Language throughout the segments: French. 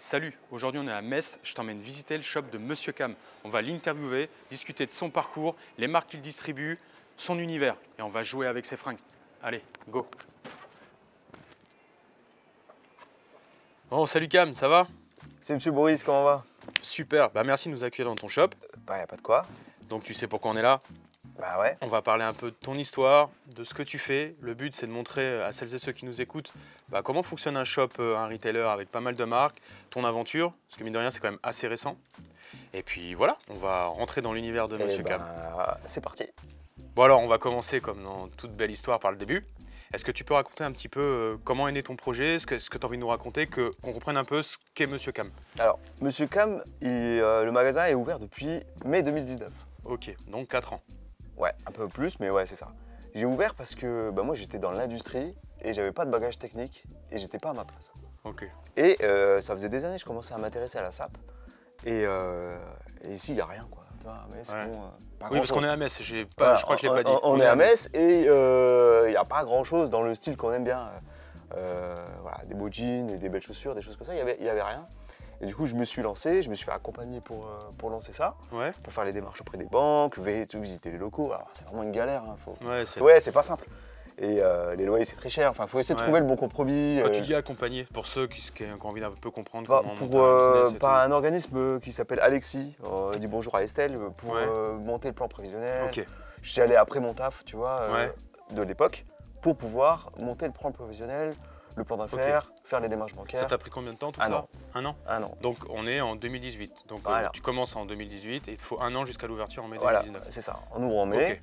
Salut, aujourd'hui on est à Metz, je t'emmène visiter le shop de Monsieur Cam. On va l'interviewer, discuter de son parcours, les marques qu'il distribue, son univers et on va jouer avec ses fringues. Allez, go Bon, salut Cam, ça va? C'est Monsieur Boris, comment on va? Super, bah merci de nous accueillir dans ton shop. Bah, y a pas de quoi. Donc tu sais pourquoi on est là? Bah ouais. On va parler un peu de ton histoire, de ce que tu fais. Le but, c'est de montrer à celles et ceux qui nous écoutent bah, comment fonctionne un shop, euh, un retailer avec pas mal de marques, ton aventure, parce que mine de rien, c'est quand même assez récent. Et puis voilà, on va rentrer dans l'univers de Eh Monsieur ben, Cam. C'est parti. Bon alors, on va commencer comme dans toute belle histoire par le début. Est-ce que tu peux raconter un petit peu euh, comment est né ton projet, ce que, tu as envie de nous raconter, qu'on comprenne un peu ce qu'est Monsieur Cam? Alors, Monsieur Cam, il- euh, le magasin est ouvert depuis mai 2019. Ok, donc 4 ans. Ouais, un peu plus, mais ouais, c'est ça. J'ai ouvert parce que bah, moi j'étais dans l'industrie et j'avais pas de bagage technique et j'étais pas à ma place. Ok. Et euh, ça faisait des années que je commençais à m'intéresser à la SAP. Et, euh, et ici, il n'y a rien, quoi. Tu vois, mais c'est Ouais. bon, euh, pas Oui, parce grand-chose. qu'on est à Metz, j'ai pas, Voilà, je crois que je l'ai on- pas dit. On, on est à Metz et il n'y a pas grand chose dans le style qu'on aime bien. Euh, voilà, des beaux jeans et des belles chaussures, des choses comme ça, il n'y avait, il y avait rien. Et du coup, je me suis lancé, je me suis fait accompagner pour, euh, pour lancer ça, Ouais, pour faire les démarches auprès des banques, vi- visiter les locaux. Alors, c'est vraiment une galère. hein, faut- ouais, c'est Ouais, pas simple. Et euh, les loyers, c'est très cher. Enfin, il faut essayer de trouver le bon compromis. Quand euh, tu dis accompagner, pour ceux qui, qui ont envie d'un peu comprendre bah, comment pour, un euh, par tout. un organisme qui s'appelle Alexis, euh, dit bonjour à Estelle, pour euh, monter le plan prévisionnel, Ok, J'y allais après mon taf, tu vois, euh, de l'époque, pour pouvoir monter le plan professionnel, le plan d'affaires, faire les démarches ça bancaires. t'a pris combien de temps tout Un ça an. Un an Un an. Donc on est en 2018. Donc euh, tu commences en 2018 et il te faut un an jusqu'à l'ouverture en mai Voilà, 2019. c'est ça. On ouvre en mai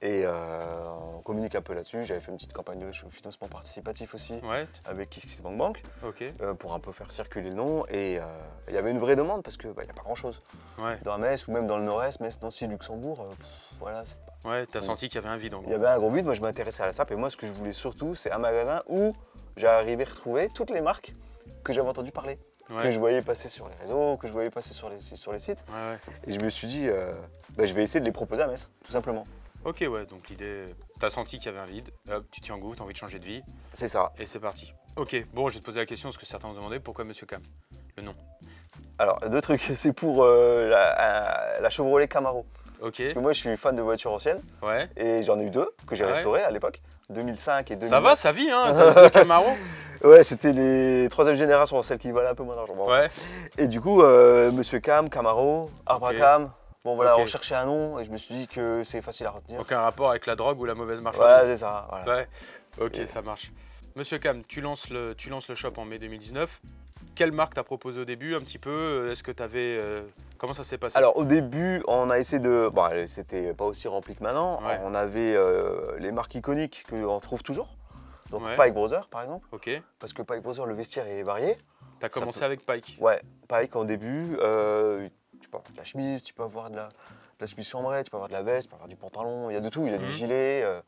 et euh, on communique un peu là-dessus. J'avais fait une petite campagne de financement participatif aussi Ouais, avec KissKissBankBank ok. euh, pour un peu faire circuler le nom. Et euh, il y avait une vraie demande parce qu'il n'y a pas grand-chose. Ouais, Dans Metz ou même dans le Nord-Est, Metz, Nancy, Luxembourg, pff, voilà, c'est ouais, t'as senti qu'il y avait un vide en Il gros. y avait un gros but, moi je m'intéressais à la SAP et moi ce que je voulais surtout c'est un magasin où j'arrivais à retrouver toutes les marques que j'avais entendu parler, que je voyais passer sur les réseaux, que je voyais passer sur les, sur les sites. ouais, ouais. Et je me suis dit, euh, bah, je vais essayer de les proposer à Metz, tout simplement. Ok, ouais, donc l'idée, t'as senti qu'il y avait un vide, hop, tu tiens en goût, t'as envie de changer de vie C'est ça. et c'est parti. Ok, bon, je vais te poser la question parce que certains me demandaient pourquoi Monsieur Cam Le nom? Alors, deux trucs, c'est pour euh, la, euh, la Chevrolet Camaro. Ok, Parce que moi je suis fan de voitures anciennes ouais. et j'en ai eu deux que j'ai ouais restaurées à l'époque, 2005 et 2009. Ça va, ça vit, hein deux Camaro Ouais, c'était les troisième génération, celles qui valaient un peu moins d'argent. Bon. Ouais, Et du coup, euh, Monsieur Cam, Camaro, Arbracam, bon voilà, on cherchait un nom et je me suis dit que c'est facile à retenir. aucun rapport avec la drogue ou la mauvaise marchandise. c'est ça. Voilà. Ouais, ok, Et- ça marche. Monsieur Cam, tu lances le, tu lances le shop en mai 2019. Quelle marque t'as proposé au début un petit peu? Est-ce que t'avais. euh, comment ça s'est passé? Alors au début, on a essayé de. Bon, c'était pas aussi rempli que maintenant. Ouais. On avait euh, les marques iconiques qu'on trouve toujours. Donc Ouais. Pike Brother par exemple, Ok, parce que Pike Brother, le vestiaire est varié. t'as commencé peut- avec Pike? Ouais, Pike en début, euh, tu peux avoir de la chemise, tu peux avoir de la, de la chemise chambrée, tu peux avoir de la veste, tu peux avoir du pantalon, il y a de tout, il y a Mhm. du gilet. euh,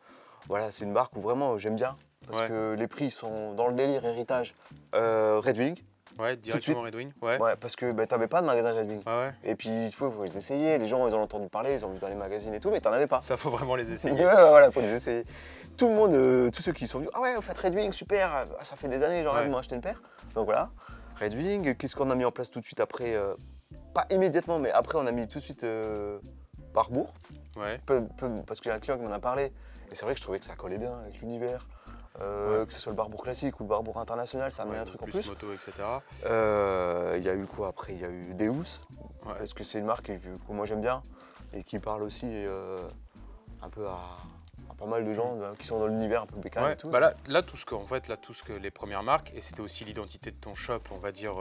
voilà, c'est une marque où vraiment j'aime bien. Parce Ouais. que les prix sont dans le délire héritage. Euh, Red Wing, Ouais, directement. Red Wing. Ouais. ouais, parce que bah, t'avais pas de magasin Red Wing. Ouais, ouais. Et puis il faut, faut les essayer, les gens ils en ont entendu parler, ils ont vu dans les magazines et tout, mais t'en avais pas. Ça faut vraiment les Ouais, essayer. voilà, faut les essayer. Tout le monde, euh, tous ceux qui sont venus, ah ouais, vous faites Red Wing, super, ah, ça fait des années, j'aurais Ouais. aimé m'acheter une paire. Donc voilà, Red Wing, qu'est-ce qu'on a mis en place tout de suite après euh, Pas immédiatement, mais après on a mis tout de suite euh, Barbour, Ouais. peu- peu- parce qu'il y a un client qui m'en a parlé, et c'est vrai que je trouvais que ça collait bien avec l'univers. Euh, Ouais. Que ce soit le Barbour classique ou le Barbour international, ça met Ouais, un truc en plus plus. moto, etc. Euh, Il y a eu quoi après? Il y a eu Deus, Ouais. parce que c'est une marque que, que moi j'aime bien et qui parle aussi euh, un peu à, à pas mal de gens euh, qui sont dans l'univers un peu bécane et tout. bah là, là, tout ce que, en fait, là, tout ce que les premières marques, et c'était aussi l'identité de ton shop, on va dire,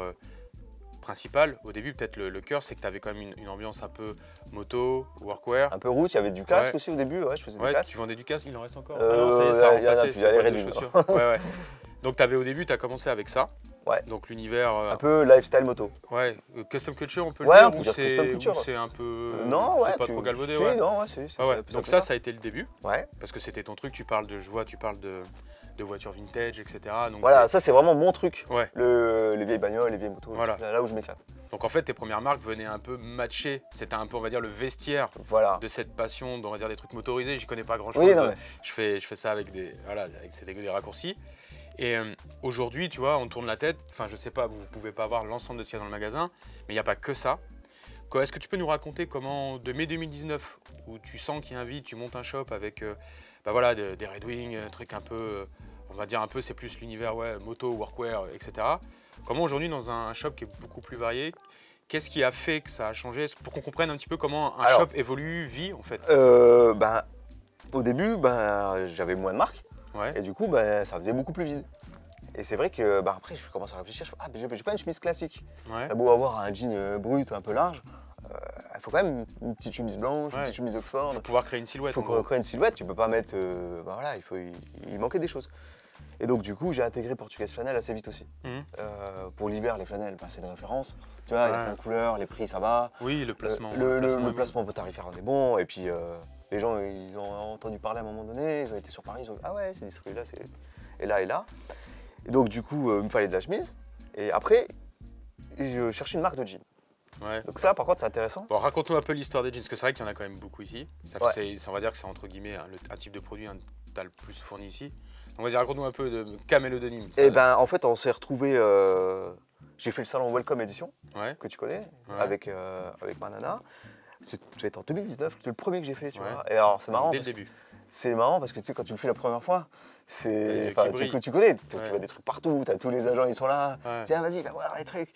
Au début, peut-être le, le cœur, c'est que tu avais quand même une, une ambiance un peu moto, workwear. Un peu rousse, il y avait du casque Ouais. aussi au début, ouais, je faisais Ouais, des casques. tu vendais du casque, il en reste encore Euh, Ah non, ça y est, ça a y a chaussures. Ouais, ouais. Donc, avais, au début, tu as commencé avec ça. Ouais. Donc, l'univers. euh, Un peu lifestyle moto. Ouais, euh, custom culture, on peut Ouais, le dire, dire ou c'est custom culture. ou c'est un peu. Euh, non, c'est ouais. pas tu- trop galvaudé, ouais. non, ouais, c'est. c'est- Ouais, ouais. c'est plus Donc, ça, ça a été le début, Ouais. parce que c'était ton truc. Tu parles de, je vois, tu parles de, de voitures vintage, etc. Donc, Voilà, ça c'est vraiment mon truc. Ouais. Le, les vieilles bagnoles, les vieilles motos, Voilà. là, où je m'éclate. Donc en fait, tes premières marques venaient un peu matcher. C'était un peu, on va dire, le vestiaire Voilà. de cette passion, on va dire, des trucs motorisés. J'y connais pas grand chose. Oui, non, mais- je, fais, je fais ça avec des, voilà, avec ces- des, des raccourcis. Et euh, aujourd'hui, tu vois, on tourne la tête. Enfin, je sais pas, vous pouvez pas voir l'ensemble de ce qu'il y a dans le magasin, mais il n'y a pas que ça. Est-ce que tu peux nous raconter comment, de mai 2019, où tu sens qu'il y a un vide, tu montes un shop avec euh, bah voilà, de- des Red Wing, un truc un peu, euh, on va dire un peu, c'est plus l'univers ouais, moto, workwear, etc. Comment aujourd'hui, dans un shop qui est beaucoup plus varié, qu'est-ce qui a fait que ça a changé? Pour qu'on comprenne un petit peu comment un Alors- shop évolue, vit en fait? Euh, ben, au début, ben, j'avais moins de marques. Ouais. Et du coup, ben, ça faisait beaucoup plus vide. Et c'est vrai que ben, après, je commence à réfléchir. Je fais, ah, j'ai pas une chemise classique. Ouais. T'as beau avoir un jean euh, brut un peu large, euh, il faut quand même une petite chemise blanche, Ouais. une petite chemise Oxford. Faut pouvoir créer une Il silhouette. faut en gros. créer une silhouette, tu peux pas mettre. euh, ben voilà, il, faut, il, il manquait des choses. Et donc, du coup, j'ai intégré Portugaise Flanelle assez vite aussi. Mhm. Euh, pour l'hiver, les flanelles, ben, c'est une référence. Tu vois, il y a Ouais. plein de couleurs, les prix, ça va. Oui, le placement. Le, le- le placement tarifaire on est bon, et puis les gens ils ont entendu parler à un moment donné, ils ont été sur Paris, ils ont dit ah ouais c'est distribué là, c'est et là et là. Et donc du coup euh, il me fallait de la chemise, et après je cherchais une marque de jean. Ouais. Donc ça par contre c'est intéressant. Bon, raconte-nous un peu l'histoire des jeans, parce que c'est vrai qu'il y en a quand même beaucoup ici. Ça, Ouais. c'est- ça, on va dire que c'est entre guillemets un, le- un type de produit, un, t'as le plus fourni ici. Donc vas-y, raconte-nous un peu de ça- Et ben en fait on s'est retrouvé, j'ai fait le salon Welcome Edition Ouais, que tu connais avec euh, avec ma nana. C'est en 2019, c'est le premier que j'ai fait, tu Ouais. vois. Et alors c'est marrant, dès le parce que- début. c'est marrant parce que tu sais quand tu le fais la première fois, c'est, tu, tu connais, tu, Ouais. tu vois des trucs partout, t'as tous les agents ils sont là. Ouais, Tiens, vas-y, va voir les trucs.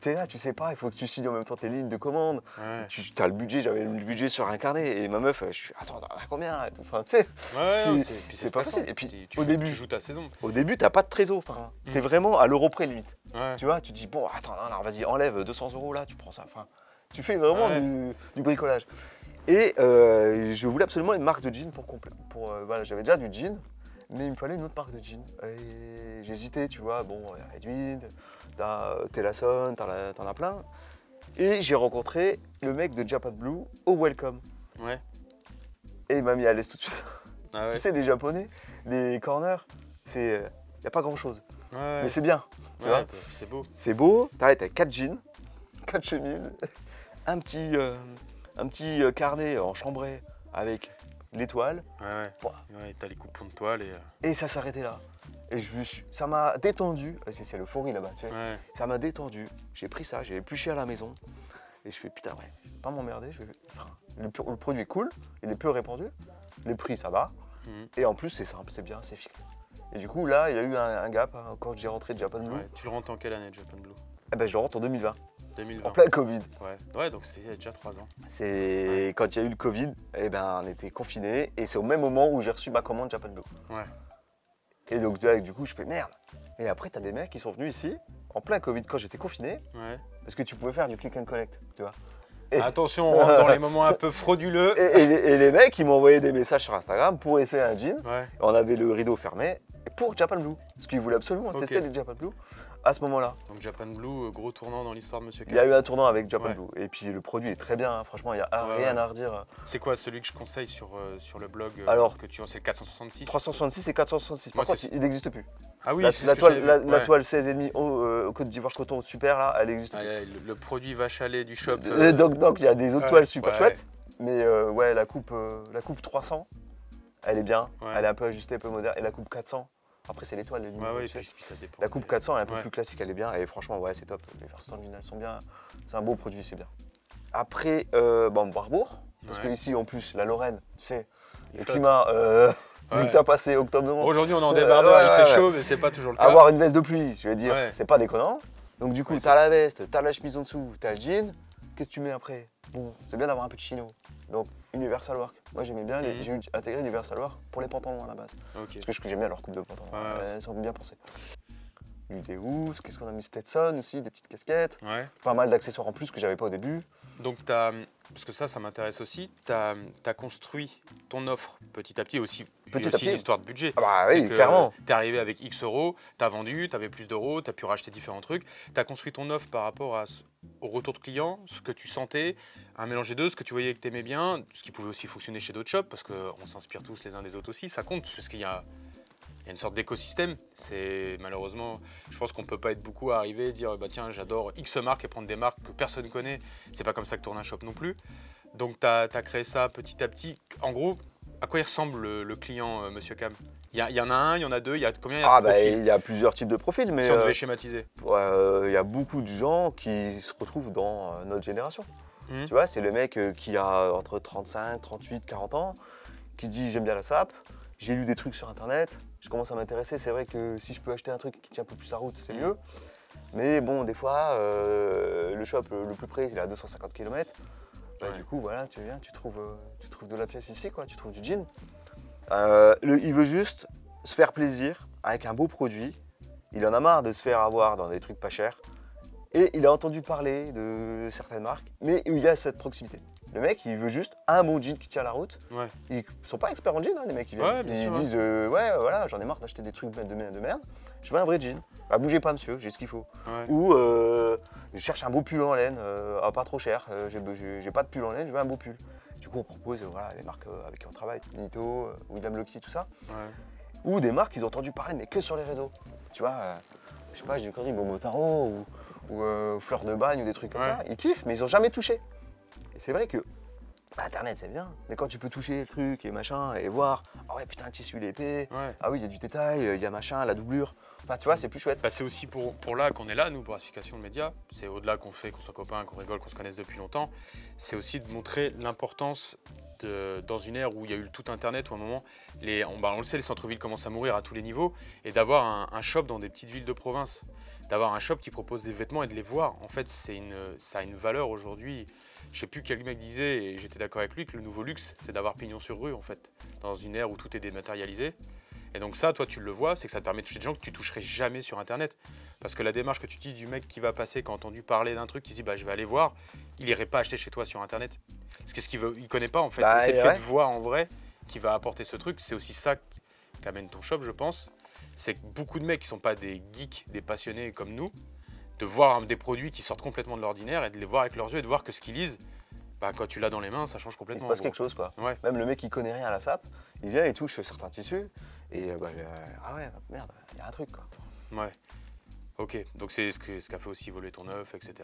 T'es là, tu sais pas, il faut que tu signes en même temps tes lignes de commande. Tu as le budget, j'avais le budget sur un carnet. Et ma meuf, je suis, attends, t'en as combien. Enfin, tu sais, Ouais, C'est- pas facile. Et puis, Tu- tu au joues- début- Tu joues ta saison. au début, t'as pas de trésor. Enfin, t'es Mm. vraiment à l'euro près limite. Tu vois, tu dis, bon, attends, alors vas-y, enlève 200 euros là, tu prends ça. Enfin, tu fais vraiment Ouais. du, du bricolage. Et euh, je voulais absolument une marque de jean pour compléter. Pour, euh, voilà, j'avais déjà du jean, mais il me fallait une autre marque de jean. Et j'hésitais, tu vois, bon, il y a Edwin, t'as euh, Telasson, t'en as, plein. Et j'ai rencontré le mec de Japan Blue au Welcome. Ouais. Et il m'a mis à l'aise tout de suite. Ah ouais. Tu sais, les Japonais, les corners, c'est. Il n'y a pas grand chose. Ouais. Mais c'est bien. tu vois. c'est beau. C'est beau, t'as t'as quatre jeans, quatre chemises, un petit, euh, un petit euh, carnet en chambray avec l'étoile, Ouais, ouais. Pouah. Ouais, t'as les coupons de toile et. euh, et ça s'arrêtait là. Et je suis- ça m'a détendu, c'est c'est l'euphorie là-bas, tu sais. Ouais. Ça m'a détendu, j'ai pris ça, j'ai épluché à la maison, et je fais putain, ouais, je vais pas m'emmerder, je le, produit est cool, il est peu répandu, les prix ça va, Mhm. et en plus c'est simple, c'est bien, c'est efficace. Et du coup là, il y a eu un, un gap hein, quand j'ai rentré de Japan Blue, Ouais. Tu le rentres en quelle année, Japan Blue? Eh ben, je le rentre en 2020, 2020. en plein Covid. Ouais. Ouais, donc c'était il y a déjà 3 ans. C'est quand il y a eu le Covid, eh ben, on était confinés et c'est au même moment où j'ai reçu ma commande Japan Blue. Ouais. Et donc du coup, je fais merde. Et après, tu as des mecs qui sont venus ici en plein Covid quand j'étais confiné Ouais. parce que tu pouvais faire du click and collect, tu vois. Et- Attention, on rentre dans les moments un peu frauduleux. Et, et les, et les mecs, ils m'envoyaient des messages sur Instagram pour essayer un jean. Ouais. On avait le rideau fermé pour Japan Blue parce qu'ils voulaient absolument tester les Japan Blue à ce moment-là. Donc Japan Blue, euh, gros tournant dans l'histoire de Monsieur Il y a eu un tournant avec Japan Ouais. Blue et puis le produit est très bien, hein. franchement, il n'y a Ouais, rien ouais. à redire. C'est quoi celui que je conseille sur, euh, sur le blog euh, Alors- que tu c'est le 466 366 et 466. Par Moi, contre, c'est- il n'existe plus. Ah oui, la, toile, la, toile 16,5 au, euh, Côte d'Ivoire coton super là, elle existe Ah, plus. le, le produit vache à lait du shop. Donc donc il y a des autres toiles super chouettes, mais ouais la coupe la coupe 300, elle est bien, Ouais. elle est un peu ajustée, un peu moderne, et la coupe 400, après c'est l'étoile le Ouais, numéro, ouais, tu sais. puis, puis ça dépend. La coupe 400 est un peu Ouais. plus classique, elle est bien, et franchement ouais c'est top. Les first originales sont bien, c'est un beau produit, c'est bien. Après euh, bon Barbour, parce que ici en plus la Lorraine, tu sais, Il le flotte. climat, euh, que t'as passé octobre-novembre, Aujourd'hui, on est en Euh, débardeur, il fait chaud, mais c'est pas toujours le cas. Avoir une veste de pluie, je veux dire, c'est pas déconnant. Donc du coup, t'as la veste, t'as la chemise en dessous, t'as le jean. Qu'est-ce que tu mets après? Bon, c'est bien d'avoir un peu de chino. Donc Universal Work. Moi j'aimais bien, les- Mhm. j'ai intégré Universal Work pour les pantalons à la base. Parce que je- j'aime bien leur coupe de pantalons. Ouais, sont bien pensées. Du Deus, qu'est-ce qu'on a mis Stetson aussi, des petites casquettes. Ouais. Pas mal d'accessoires en plus que j'avais pas au début. Donc, t'as, parce que ça, ça m'intéresse aussi, tu as, construit ton offre petit à petit aussi. Petit aussi petit. l'histoire de budget. Ah bah oui, que clairement. T'es arrivé avec X euros, t'as vendu, t'avais plus d'euros, t'as pu racheter différents trucs. T'as construit ton offre par rapport à, au retour de client, ce que tu sentais, un mélange des deux, ce que tu voyais que t'aimais bien, ce qui pouvait aussi fonctionner chez d'autres shops, parce qu'on s'inspire tous les uns des autres aussi. Ça compte, parce qu'il y a, il y a une sorte d'écosystème. C'est malheureusement, je pense qu'on peut pas être beaucoup à arriver et dire bah tiens j'adore X marque et prendre des marques que personne connaît. C'est pas comme ça que tourne un shop non plus. Donc tu as, créé ça petit à petit. En gros, à quoi il ressemble le, le client, euh, Monsieur Cam? Il y, en a un, il y en a deux, il y a combien? Il y a Ah de bah il y a plusieurs types de profils, mais Si on euh, devait schématiser. euh, il y a beaucoup de gens qui se retrouvent dans notre génération. Mhm. Tu vois, c'est le mec qui a entre 35, 38, 40 ans, qui dit j'aime bien la SAP, j'ai lu des trucs sur internet, je commence à m'intéresser, c'est vrai que si je peux acheter un truc qui tient un peu plus la route, c'est Mhm. mieux. Mais bon, des fois, euh, le shop le le plus près, il est à 250 km. Bah, Ouais. Du coup, voilà, tu viens, tu trouves, euh, tu trouves de la pièce ici, quoi, tu trouves du jean. Euh, le- il veut juste se faire plaisir avec un beau produit. Il en a marre de se faire avoir dans des trucs pas chers. Et il a entendu parler de certaines marques, mais il y a cette proximité. Le mec, il veut juste un bon jean qui tient la route. Ouais. Ils sont pas experts en jean, hein, les mecs. Ils, viennent. Ouais, bien ils sûr, ouais. disent euh, Ouais, voilà, j'en ai marre d'acheter des trucs de merde, de merde. Je veux un vrai jean. Bah, bougez pas, monsieur, j'ai ce qu'il faut. Ouais. Ou euh, je cherche un beau pull en laine, euh, ah, pas trop cher. j'ai- pas de pull en laine, je veux un beau pull. Du coup, on propose voilà, les marques avec qui on travaille, Nito, William Lucky, tout ça. Ou des marques qu'ils ont entendu parler, mais que sur les réseaux. Tu vois, je sais pas, j'ai une connerie, Momotaro ou, ou Fleur de Bagne ou des trucs comme ça. Ils kiffent, mais ils ont jamais touché. Et c'est vrai que bah, Internet, c'est bien, mais quand tu peux toucher le truc et machin et voir, ah ouais, putain, le tissu il est épais, Ouais. ah oui, il y a du détail, il y a machin, la doublure. Enfin, tu vois, c'est plus chouette. Bah, c'est aussi pour, pour là qu'on est là, nous, pour Assification de Médias. C'est au-delà qu'on fait, qu'on soit copains, qu'on rigole, qu'on se connaisse depuis longtemps. C'est aussi de montrer l'importance de- dans une ère où il y a eu tout Internet, où à un moment, les, on, bah, on le sait, les centres-villes commencent à mourir à tous les niveaux, et d'avoir un, un shop dans des petites villes de province. D'avoir un shop qui propose des vêtements et de les voir. En fait, c'est une, ça a une valeur aujourd'hui. Je sais plus quel mec disait, et j'étais d'accord avec lui, que le nouveau luxe, c'est d'avoir pignon sur rue, en fait. Dans une ère où tout est dématérialisé. Et donc ça, toi, tu le vois, c'est que ça te permet de toucher des gens que tu toucherais jamais sur Internet. Parce que la démarche que tu dis du mec qui va passer, qui a entendu parler d'un truc, qui se dit bah je vais aller voir, il irait pas acheter chez toi sur Internet. Parce que ce qu'il veut, il connaît pas en fait. Bah, c'est le ouais. fait de voir en vrai qui va apporter ce truc. C'est aussi ça qui amène ton shop, je pense. C'est que beaucoup de mecs qui sont pas des geeks, des passionnés comme nous, de voir des produits qui sortent complètement de l'ordinaire et de les voir avec leurs yeux et de voir que ce qu'ils lisent, bah, quand tu l'as dans les mains, ça change Il complètement. se passe quelque chose, quoi. Ouais. Même le mec qui connaît rien à la SAP, il vient, il touche certains tissus, et euh, bah, euh, ah ouais, merde, il y a un truc, quoi. Ouais. Ok, donc c'est ce que- ce fait aussi évoluer ton œuf, etc.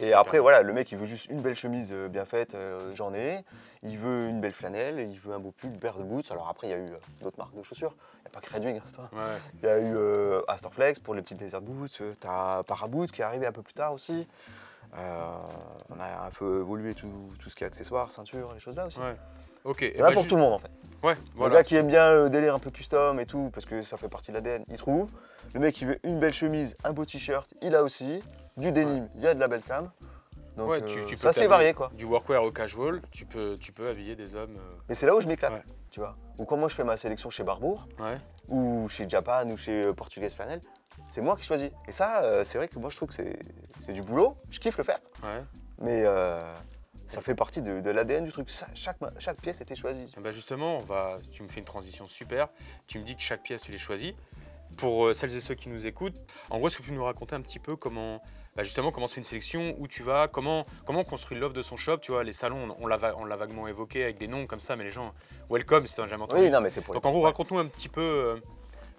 Et, Et après, voilà, le mec, il veut juste une belle chemise euh, bien faite, euh, j'en ai. Il veut une belle flanelle, il veut un beau pull, paire de boots. Alors après, il y a eu d'autres marques de chaussures. Pas que toi. Ouais, Il y a eu euh, Astorflex pour les petites desert boots. euh, T'as Paraboot qui est arrivé un peu plus tard aussi. Euh, on a un peu évolué tout, tout ce qui est accessoires, ceinture, les choses là aussi. ouais. Ok, et y en a bah, pour tout le monde en fait. Ouais, Le gars qui aime bien le délire un peu custom et tout, parce que ça fait partie de l'ADN, il trouve. Le mec qui veut une belle chemise, un beau t-shirt, il a aussi. Du denim, il y a de la belle cam. Donc Ouais, tu, tu peux c'est varié quoi. Du workwear au casual, tu peux, tu peux habiller des hommes. euh, Mais c'est là où je m'éclate, tu vois. Ou quand moi je fais ma sélection chez Barbour, Ouais, ou chez Japan, ou chez euh, Portugaise Flanelle, c'est moi qui choisis. Et ça, euh, c'est vrai que moi je trouve que c'est du boulot, je kiffe le faire, ouais. mais euh, ça fait partie de, de l'ADN du truc. Ça, chaque, pièce était choisie. Et bah justement, on va, tu me fais une transition super. Tu me dis que chaque pièce, tu les choisis. Pour euh, celles et ceux qui nous écoutent, en gros, est-ce que tu peux nous raconter un petit peu comment, bah, justement, comment c'est une sélection, où tu vas, comment, comment on construit l'offre de son shop Tu vois, les salons, on, on l'a vaguement évoqué avec des noms comme ça, mais les gens, welcome, si t'as jamais entendu. Oui, non, mais c'est pour Donc en gros, raconte-nous un petit peu euh,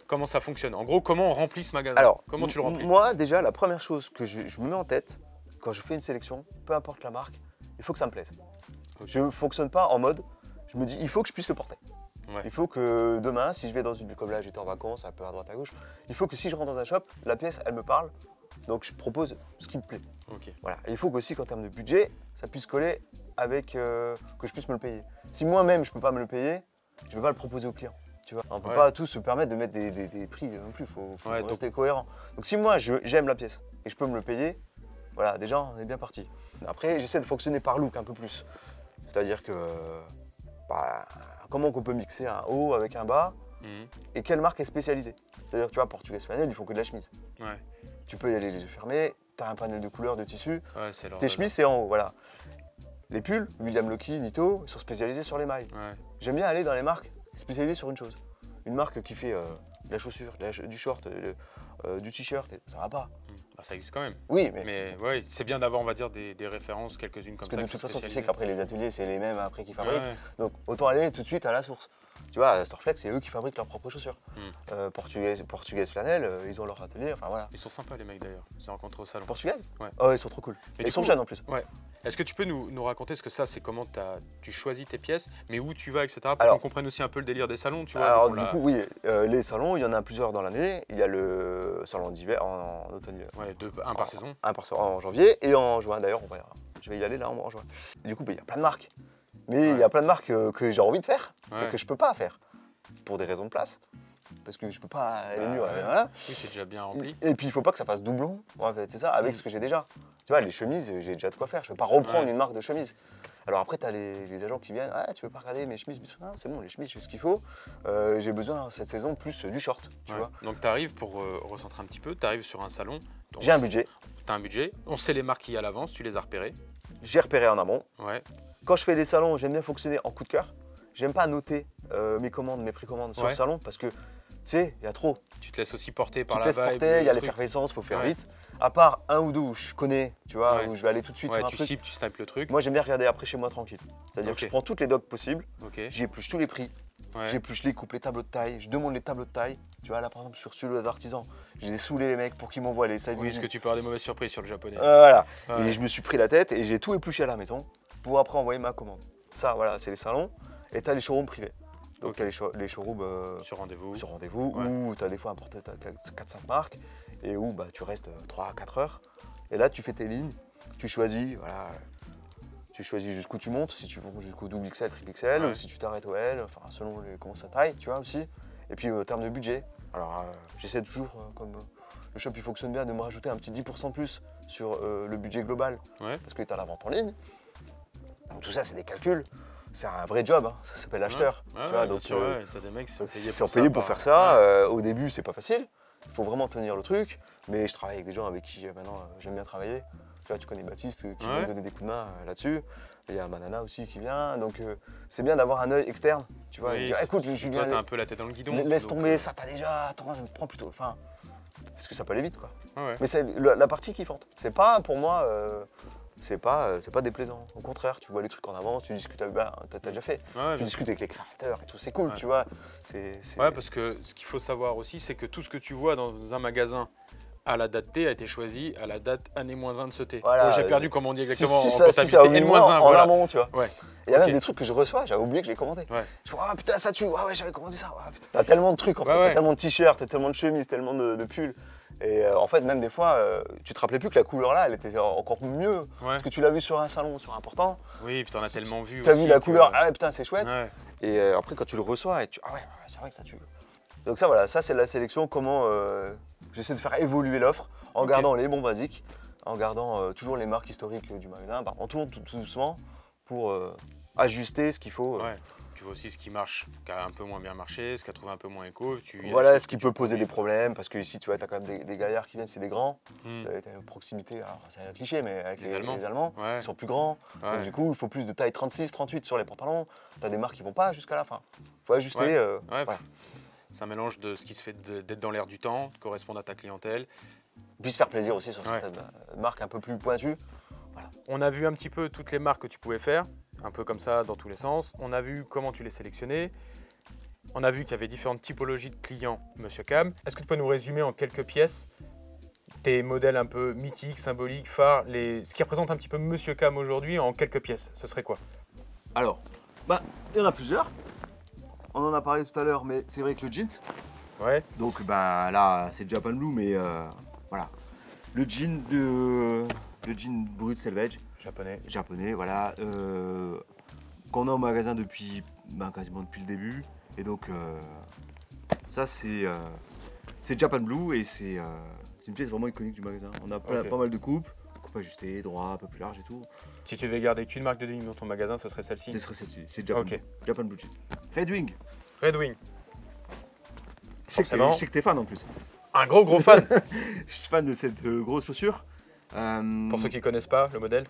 comment ça fonctionne. En gros, comment on remplit ce magasin? Alors, comment tu le remplis? Moi, déjà, la première chose que je, je me mets en tête quand je fais une sélection, peu importe la marque, il faut que ça me plaise. Je ne fonctionne pas en mode, je me dis, il faut que je puisse le porter. Ouais. Il faut que demain, si je vais dans une comme là, j'étais en vacances, un peu à droite à gauche, il faut que si je rentre dans un shop, la pièce, elle me parle. Donc je propose ce qui me plaît. Voilà. Et il faut qu'aussi qu'en termes de budget, ça puisse coller avec euh, que je puisse me le payer. Si moi-même je peux pas me le payer, je ne vais pas le proposer au client. Tu vois, on ne peut Ouais. pas tous se permettre de mettre des, des- des prix non plus. Il faut, faut Ouais, donc- rester cohérent. Donc si moi j'aime la pièce et je peux me le payer, voilà, déjà on est bien parti. Après, j'essaie de fonctionner par look un peu plus. C'est-à-dire que bah, comment on peut mixer un haut avec un bas Mhm. et quelle marque est spécialisée? C'est-à-dire que tu vois, Portugaise Flanelle, ils font que de la chemise. Ouais. Tu peux y aller les yeux fermés, tu as un panel de couleurs, de tissus. Ouais. Tes chemises, c'est en haut, voilà. Les pulls, William Lucky, Nito, sont spécialisés sur les mailles. Ouais. J'aime bien aller dans les marques spécialisées sur une chose. Une marque qui fait euh, de la chaussure, de la ch- du short, euh, euh, du t-shirt, ça va pas. Mhm. Bah, ça existe quand même. Oui, mais, Mais ouais, c'est bien d'avoir, on va dire, des, des références, quelques-unes comme parce que ça. de toute façon, tu sais qu'après les ateliers, c'est les mêmes après qui fabriquent. Donc autant aller tout de suite à la source. Tu vois, Storeflex, c'est eux qui fabriquent leurs propres chaussures. Hmm. Euh, Portugaise, Portugaise Flanelle, euh, ils ont leur atelier. Enfin voilà. Ils sont sympas les mecs d'ailleurs. Je les ai rencontrés au salon. Portugaise Ouais. Oh, ils sont trop cool. Mais ils sont coup- jeunes en plus. Est-ce que tu peux nous, nous raconter ce que ça, c'est comment tu choisis tes pièces, mais où tu vas, etc. Pour qu'on comprenne aussi un peu le délire des salons, tu vois. Alors du coup, oui, euh, les salons, il y en a plusieurs dans l'année. Il y a le salon d'hiver en, en automne, Ouais, deux- un par saison. un par en janvier et en juin. D'ailleurs, on va, je vais y aller là en, en juin. Du coup, bah, il y a plein de marques. Mais il y a plein de marques euh, que j'ai envie de faire Ouais. et que je peux pas faire pour des raisons de place. Parce que je peux pas les Bah, murs. ouais. euh, voilà. Oui, c'est déjà bien rempli. Et puis il faut pas que ça fasse doublon, en fait, c'est ça, avec Mm. ce que j'ai déjà. Tu vois, les chemises, j'ai déjà de quoi faire. Je peux pas reprendre une marque de chemise. Alors après, tu as les, les agents qui viennent, ah, tu veux pas regarder mes chemises Ah, C'est bon, les chemises, j'ai ce qu'il faut. Euh, j'ai besoin cette saison plus du short, tu Ouais. vois. Donc tu arrives, pour euh, recentrer un petit peu, tu arrives sur un salon. on J'ai un budget, T'as un budget, on sait les marques qu'il y a à l'avance, tu les as repérées. j'ai repéré en amont. Ouais. Quand je fais les salons, j'aime bien fonctionner en coup de cœur. J'aime pas noter euh, mes commandes, mes précommandes sur Ouais. le salon parce que, tu sais, il y a trop. Tu te laisses aussi porter Tu par te la laisses porter, il y a l'effervescence, faut faire Ouais. vite. À part un ou deux où je connais, tu vois, Ouais. où je vais aller tout de suite Ouais, sur un tu truc. cibles, tu snipes le truc. Moi, j'aime bien regarder après chez moi tranquille. C'est-à-dire que je prends toutes les docs possibles, j'épluche tous les prix, j'épluche les coupes, les tableaux de taille, je demande les tableaux de taille. Tu vois, là par exemple, sur celui d'artisan, j'ai saoulé les mecs pour qu'ils m'envoient les sizing. Oui, est-ce que tu peux avoir des mauvaises surprises sur le japonais Euh, voilà. Et je me suis pris la tête et j'ai tout épluché à la maison pour après envoyer ma commande. Ça, voilà, c'est les salons. Et tu as les showrooms privés. Donc, tu as les, show- les showrooms euh, Sur rendez-vous. sur rendez-vous Ouais. où tu as des fois un portrait, 4-5 marques et où bah, tu restes 3 à 4 heures. Et là, tu fais tes lignes, tu choisis, voilà. Tu choisis jusqu'où tu montes, si tu vas jusqu'au double XL, triple XL, Ouais. ou si tu t'arrêtes au L, enfin selon les- comment ça taille, tu vois aussi. Et puis en termes de budget, alors euh, j'essaie toujours, euh, comme euh, le shop il fonctionne bien, de me rajouter un petit 10% plus sur euh, le budget global, Ouais. parce que tu as la vente en ligne. Donc tout ça, c'est des calculs. C'est un vrai job, hein. ça s'appelle acheteur. Ouais, tu ouais, vois, bien donc, sûr, euh, t'as des mecs qui sont payés pour sont payés ça. pour faire ça. Euh, au début, c'est pas facile. Il faut vraiment tenir le truc. Mais je travaille avec des gens avec qui euh, maintenant j'aime bien travailler. Tu vois, tu connais Baptiste qui me donner des coups de main là-dessus. Il y a Manana aussi qui vient. Donc euh, c'est bien d'avoir un œil externe. Tu vois, Oui, dire, écoute, Toi, Julien, t'as un peu la tête dans le guidon. laisse donc, tomber, ça t'as déjà. Attends, je me prends plutôt. Enfin, parce que ça peut aller vite, quoi. ouais. Mais c'est la, la partie kiffante. C'est pas pour moi. euh, c'est pas, euh, c'est pas déplaisant. Au contraire, tu vois les trucs en avance, tu discutes avec. Bah, t'as déjà fait. Ouais, Tu discutes avec les créateurs et tout, c'est cool, Ouais. tu vois. C'est, Ouais, parce que ce qu'il faut savoir aussi, c'est que tout ce que tu vois dans un magasin à la date T a été choisi à la date année moins 1 de ce T. Voilà. Oh, J'ai perdu comment on dit Si- exactement si, en ça, si comptabilité. ça N minimum moins 1, en voilà. amont, tu vois. Ouais. Il y a même des trucs que je reçois, j'avais oublié que je les commandé. Ouais. Je vois, ah putain, ça tue, ah ouais, j'avais commandé ça. putain. T'as tellement de trucs en Ouais, fait, ouais. t'as tellement de t-shirts, t'as tellement de chemises, tellement de, de pulls. Et euh, en fait, même des fois, euh, tu te rappelais plus que la couleur là, elle était encore mieux. Ouais. Parce que tu l'as vu sur un salon, sur un portant. Oui, puis t'en as tellement vu. T'as vu la que- couleur, ah ouais, putain, c'est chouette. Ouais. Et euh, après, quand tu le reçois, et tu, ah ouais, ouais, c'est vrai que ça tue. Donc ça, voilà, ça c'est la sélection, comment j'essaie de faire évoluer l'offre en gardant les bons basiques, en gardant toujours les marques historiques du magasin. Bah, on tourne tout, tout doucement pour ajuster ce qu'il faut. Ouais. Tu vois aussi ce qui marche, qui a un peu moins bien marché, ce qui a trouvé un peu moins écho. Tu Voilà ce qui peut poser des problèmes, parce que ici, tu vois, tu as quand même des, des gaillards qui viennent, c'est des grands. Hmm. Tu as une proximité, alors c'est un cliché, mais avec Les les, Allemands. les Allemands, Ouais. ils sont plus grands. Ouais. Donc du coup, il faut plus de taille 36, 38 sur les pantalons. Tu as des marques qui vont pas jusqu'à la fin. Il faut ajuster. Ouais. euh. C'est un mélange de ce qui se fait d'être dans l'air du temps, de correspondre à ta clientèle. Puis se faire plaisir aussi sur Ouais. certaines euh, marques un peu plus pointues. On a vu un petit peu toutes les marques que tu pouvais faire, un peu comme ça dans tous les sens. On a vu comment tu les sélectionnais. On a vu qu'il y avait différentes typologies de clients, Monsieur Cam. Est-ce que tu peux nous résumer en quelques pièces tes modèles un peu mythiques, symboliques, phares, les... ce qui représente un petit peu Monsieur Cam aujourd'hui en quelques pièces? Ce serait quoi? Alors, bah, il y en a plusieurs. On en a parlé tout à l'heure, mais c'est vrai que le jeans, Ouais, donc bah là c'est Japan Blue, mais euh, voilà. Le jean de le jean brut selvage japonais. japonais, voilà, euh, qu'on a au magasin depuis bah, quasiment depuis le début. Et donc euh, ça c'est euh, c'est Japan Blue et c'est une pièce vraiment iconique du magasin. On a pas mal de coupes, coupes ajustées, droit, un peu plus large et tout. Si tu devais garder qu'une marque de denim dans ton magasin, ce serait Ce celle-ci. serait celle-ci, c'est Japan. Japan Blue jeans. Red Wing. Red Wing. Je sais que t'es- Forcément. je sais que t'es fan en plus. Un gros gros fan Je suis fan de cette grosse chaussure. Pour ceux qui connaissent pas le modèle.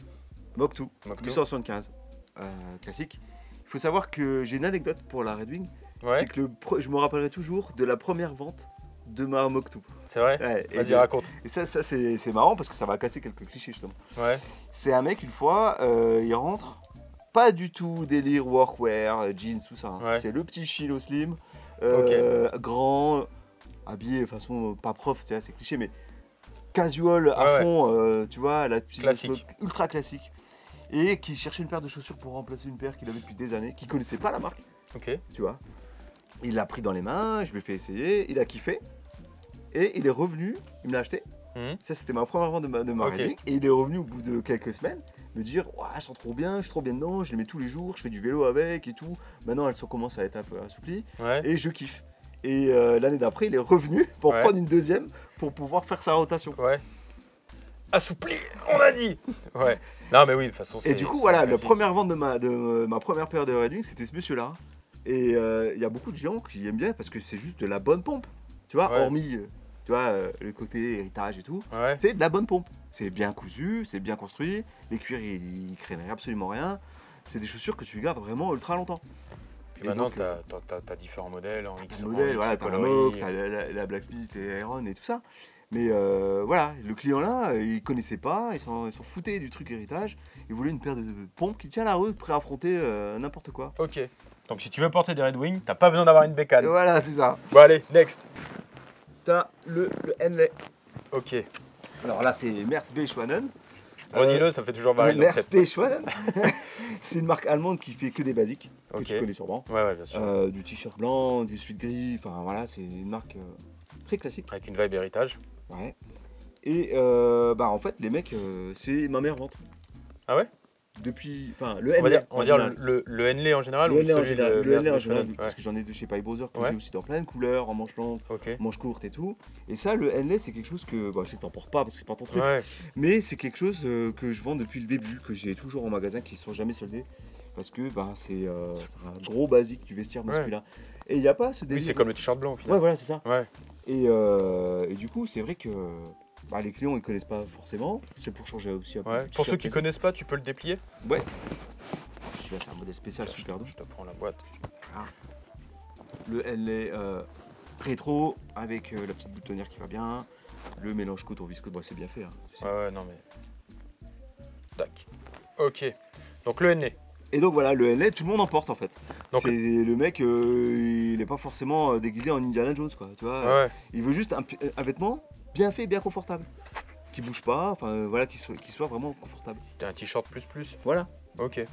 Moktu, Moktu. 875, euh, classique. Il faut savoir que j'ai une anecdote pour la Red Wing. Ouais, C'est que le pre- je me rappellerai toujours de la première vente de ma Moktu. c'est vrai. Ouais, et Vas-y, de- raconte. et ça, ça c'est c'est marrant parce que ça va casser quelques clichés justement. Ouais, C'est un mec, une fois, euh, il rentre pas du tout délire workwear, euh, jeans, tout ça. hein. Ouais. C'est le petit chilo slim, euh, grand, habillé de façon pas prof, tu vois, c'est cliché, mais casual à Ouais, ouais. fond, euh, tu vois, la petite Classique. ultra classique. Et qui cherchait une paire de chaussures pour remplacer une paire qu'il avait depuis des années, qui connaissait pas la marque, Ok. tu vois. Il l'a pris dans les mains, je lui ai fait essayer, il a kiffé. Et il est revenu, il me l'a acheté. Mhm. Ça, c'était ma première vente de ma, de. Et il est revenu au bout de quelques semaines me dire Ouais, elles sont trop bien, je suis trop bien dedans, je les mets tous les jours, je fais du vélo avec et tout. Maintenant, elles sont, commencent à être un peu assouplies Ouais. et je kiffe. Et euh, l'année d'après, il est revenu pour Ouais. prendre une deuxième pour pouvoir faire sa rotation. Assoupli, on a dit. Ouais. Non, mais oui, de toute façon, Et du coup, voilà, la première vente de ma, de ma première paire de Redwing, c'était ce monsieur-là. Et euh, il y a beaucoup de gens qui aiment bien parce que c'est juste de la bonne pompe. Tu vois, Ouais. hormis euh, tu vois, euh, le côté héritage et tout. Ouais. C'est de la bonne pompe. C'est bien cousu, c'est bien construit. Les cuirs, ils, ils craignent absolument rien. C'est des chaussures que tu gardes vraiment ultra longtemps. Puis Et maintenant, tu as, différents modèles en X T'as le en modèle, X voilà, t'as la la, la, la Blackbeast et Iron et tout ça. Mais euh, voilà, le client là, euh, il connaissait pas, ils s'en foutaient du truc héritage. Il voulait une paire de pompes qui tient la route, prêt à affronter euh, n'importe quoi. Ok. Donc si tu veux porter des Red Wings, t'as pas besoin d'avoir une bécane. Voilà, c'est ça. Bon allez, next. T'as le, le Henley. Ok. Alors là, c'est Merz B. Schwanen. Redis-le, ça fait toujours Euh, varier. Merz B. Schwanen. c'est une marque allemande qui fait que des basiques, que Ok. tu connais sûrement. Ouais, ouais, bien sûr. Euh, du t-shirt blanc, du sweat gris, enfin voilà, c'est une marque euh, très classique. Avec une vibe héritage. Ouais. Et euh, bah en fait, les mecs, euh, c'est ma mère vente. Ah ouais? Depuis, enfin le On va dire, on va dire le, le Henley en général Le ou Henley en général, le Henley en Merz général, Schwanen parce que j'en ai de chez Pie Brother que Ouais. j'ai aussi dans plein de couleurs, en manche longue, Ok. manche courte et tout. Et ça, le Henley, c'est quelque chose que, bah, je sais que t'en portes pas parce que c'est pas ton truc, Ouais. mais c'est quelque chose euh, que je vends depuis le début, que j'ai toujours en magasin, qui sont jamais soldés. Parce que bah, c'est euh, un gros basique du vestiaire Ouais. masculin. Et il n'y a pas ce délire. c'est comme le t-shirt blanc au final. Ouais, voilà, c'est ça. Ouais. Et, euh, et du coup, c'est vrai que bah, les clients ils connaissent pas forcément. C'est pour changer aussi un peu. Ouais. Pour ceux qui connaissent pas, tu peux le déplier. Ouais. Celui-là, c'est un modèle spécial super doux. Je te prends la boîte. Le Henley euh, rétro avec euh, la petite boutonnière qui va bien. Le mélange coton viscose, bah, c'est bien fait. hein, tu sais. Ouais, ouais, non mais. Tac. Ok. Donc le Henley. Et donc voilà, le Henley, tout le monde en porte en fait. Donc- c'est le mec, euh, il n'est pas forcément euh, déguisé en Indiana Jones quoi. Tu vois, Ouais. il veut juste un, pi- un vêtement bien fait, bien confortable, qui bouge pas, enfin euh, voilà, qui soit, qui soit vraiment confortable. T'as un t-shirt plus plus. Voilà. Ok.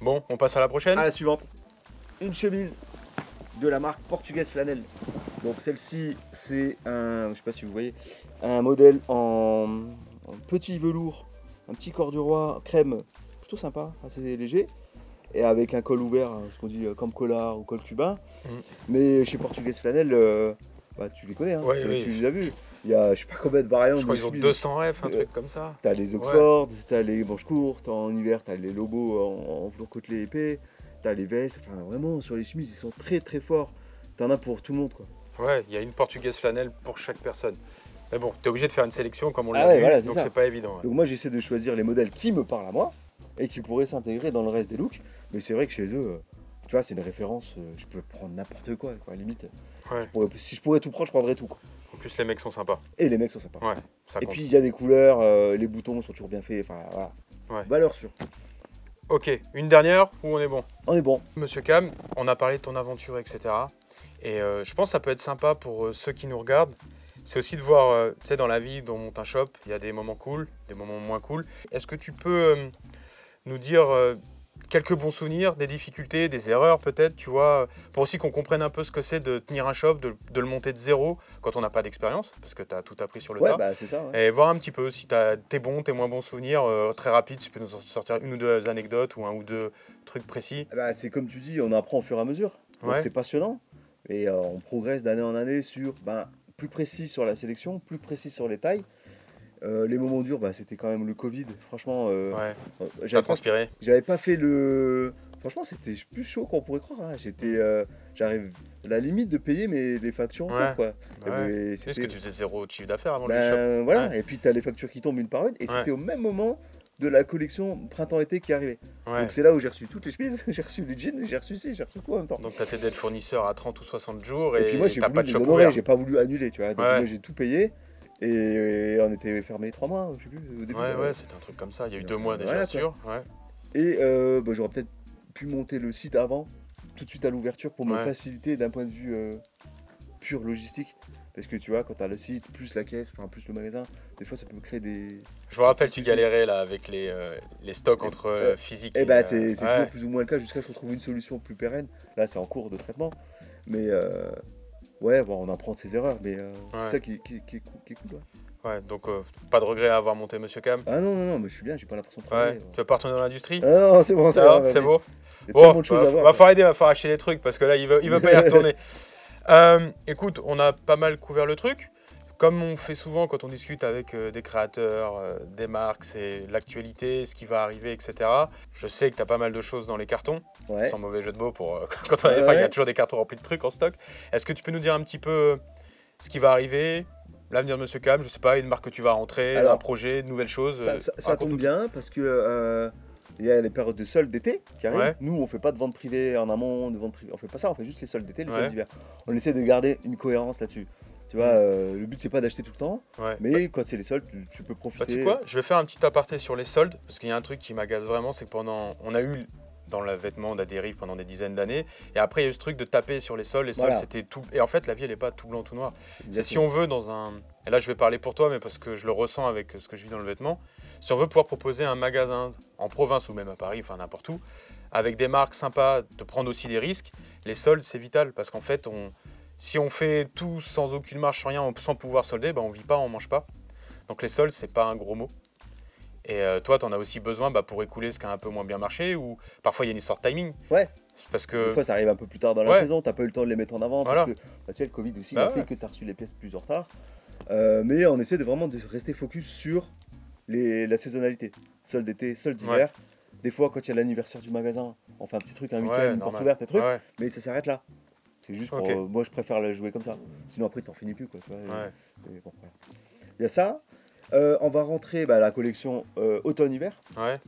Bon, on passe à la prochaine. À la suivante. Une chemise de la marque portugaise Flanelle. Donc celle-ci, c'est un, je sais pas si vous voyez, un modèle en, en petit velours, un petit corduroy crème, plutôt sympa, assez léger, et avec un col ouvert, hein, ce qu'on dit euh, comme collard ou col cubain. Mhm. Mais chez portugaise Flanelle, euh, bah, tu les connais, hein, Ouais, tu, oui. tu les as vus. Il y a je sais pas combien de variantes Je crois qu'ils ont chemises. 200 ref, un Euh, truc comme ça. T'as les Oxford, t'as les manches courtes, en hiver t'as les lobos en, en velours côtelé épais, t'as les vestes, enfin vraiment sur les chemises ils sont très très forts. T'en as pour tout le monde quoi. Ouais, il y a une portugaise flanelle pour chaque personne. Mais bon, t'es obligé de faire une sélection comme on Ah l'a ouais, vu, voilà, donc c'est pas évident. ouais. Donc moi j'essaie de choisir les modèles qui me parlent à moi et qui pourraient s'intégrer dans le reste des looks. Mais c'est vrai que chez eux, euh, tu vois, c'est une référence, euh, je peux prendre n'importe quoi, quoi, limite. Ouais. Je pourrais- si je pourrais tout prendre, je prendrais tout. Quoi. En plus, les mecs sont sympas. Et les mecs sont sympas. Ouais, ça et puis il y a des couleurs, euh, les boutons sont toujours bien faits, enfin voilà. Ouais. Valeur sûre. Ok, une dernière ou on est bon? On est bon. Monsieur Cam, on a parlé de ton aventure, etc. Et euh, je pense que ça peut être sympa pour euh, ceux qui nous regardent. C'est aussi de voir, euh, tu sais, dans la vie, dont monte un shop, il y a des moments cool, des moments moins cool. Est-ce que tu peux nous dire euh, quelques bons souvenirs, des difficultés, des erreurs peut-être, tu vois, pour aussi qu'on comprenne un peu ce que c'est de tenir un shop, de, de le monter de zéro quand on n'a pas d'expérience, parce que tu as tout appris sur le Ouais, tas. bah c'est ça. ouais. Et voir un petit peu si tu tes bons, tes moins bons souvenirs, euh, très rapide, si tu peux nous en sortir une ou deux anecdotes ou un ou deux trucs précis. Bah, c'est comme tu dis, on apprend au fur et à mesure. Donc Ouais. c'est passionnant. Et euh, on progresse d'année en année sur ben, plus précis sur la sélection, plus précis sur les tailles. Euh, les moments durs, bah, c'était quand même le Covid. Franchement, euh, Ouais, euh, j'avais pas, transpiré. j'avais pas fait le. Franchement, c'était plus chaud qu'on pourrait croire. hein. J'étais, euh, j'arrive à la limite de payer mes des factures en Ouais. cours, quoi. Bah ouais. Et C'est c'était- que tu faisais zéro chiffre d'affaires avant le shop. ben, voilà. Et puis t'as les factures qui tombent une par une. Et c'était au même moment de la collection printemps-été qui arrivait. Donc c'est là où j'ai reçu toutes les chemises, j'ai reçu les jeans, j'ai reçu ci, j'ai reçu tout en même temps. Donc t'as été d'être fournisseur à 30 ou 60 jours et, Et, puis moi j'ai pas de j'ai pas voulu annuler, tu vois. Donc moi j'ai tout payé et on était fermé trois mois, je sais plus au début. Ouais, euh, ouais, c'était un truc comme ça. Il y a eu deux mois déjà Voilà, sûr. Ouais. Et euh, bah, j'aurais peut-être pu monter le site avant, tout de suite à l'ouverture, pour me Ouais. faciliter d'un point de vue euh, pur logistique. Parce que tu vois, quand tu as le site, plus la caisse, enfin plus le magasin, des fois ça peut créer des. Je me rappelle, tu galérais là avec les, euh, les stocks entre euh, physique Et et. bah euh, c'est ouais. toujours plus ou moins le cas jusqu'à ce qu'on trouve une solution plus pérenne. Là c'est en cours de traitement. Mais euh, ouais, bon, on apprend de ses erreurs, mais euh, Ouais. c'est ça qui, qui- qui est cool. qui est cool, ouais. Ouais, donc euh, pas de regret à avoir monté Monsieur Cam. Ah non, non, non, mais je suis bien, j'ai pas l'impression de Ouais, travailler. tu veux pas retourner dans l'industrie? Ah non, c'est bon, c'est bon. c'est beau Il y a Bon, tellement de choses bah, à voir. va falloir aider, va falloir acheter des trucs parce que là, il veut, il veut pas y retourner. Euh, écoute, on a pas mal couvert le truc. Comme on fait souvent quand on discute avec euh, des créateurs, euh, des marques, c'est l'actualité, ce qui va arriver, etc. Je sais que tu as pas mal de choses dans les cartons, Ouais. sans mauvais jeu de mots, pour, euh, quand on Ouais, il y a toujours des cartons remplis de trucs en stock. Est-ce que tu peux nous dire un petit peu ce qui va arriver, l'avenir de Monsieur Cam, je sais pas, une marque que tu vas rentrer, Alors, un projet, de nouvelles choses Ça, ça- ça raconte tombe bien parce que euh, il y a les périodes de soldes d'été qui arrivent. Ouais. Nous, on fait pas de vente privée en amont, de vente privée. On fait pas ça, on fait juste les soldes d'été, les Ouais. soldes d'hiver. On essaie de garder une cohérence là-dessus. Tu vois, euh, le but c'est pas d'acheter tout le temps, Ouais. mais quand c'est les soldes, tu, tu peux Bah, profiter. tu sais quoi Je vais faire un petit aparté sur les soldes, parce qu'il y a un truc qui m'agace vraiment, c'est que pendant. On a eu dans le vêtement de la dérive pendant des dizaines d'années, et après il y a eu ce truc de taper sur les soldes, les soldes Voilà. c'était tout. Et en fait, la vie elle est pas tout blanc, tout noir. C'est si on veut dans un. Et là je vais parler pour toi, mais parce que je le ressens avec ce que je vis dans le vêtement. Si on veut pouvoir proposer un magasin en province ou même à Paris, enfin n'importe où, avec des marques sympas, de prendre aussi des risques, les soldes c'est vital, parce qu'en fait, on. Si on fait tout sans aucune marge, sans rien, sans pouvoir solder, ben on vit pas, on mange pas. Donc les soldes, c'est pas un gros mot. Et euh, toi, tu en as aussi besoin bah, pour écouler ce qui a un peu moins bien marché ou parfois il y a une histoire de timing. Ouais. Parce Des que fois, ça arrive un peu plus tard dans la Ouais. saison, t'as pas eu le temps de les mettre en avant Voilà. parce que bah, tu sais, le Covid aussi Bah a fait ouais. que tu as reçu les pièces plus en retard. Euh, mais on essaie de vraiment de rester focus sur les, la saisonnalité. Solde d'été, solde d'hiver. Des fois, quand il y a l'anniversaire du magasin, on fait un petit truc, un week-end, une porte ouverte, des trucs, Ouais, mais ça s'arrête là. C'est juste pour. Euh, moi, je préfère la jouer comme ça. Sinon, après, t'en finis plus. Quoi, tu vois, et- ouais. et bon, voilà. Il y a ça. Euh, on va rentrer bah, la collection euh, automne-hiver. ouais,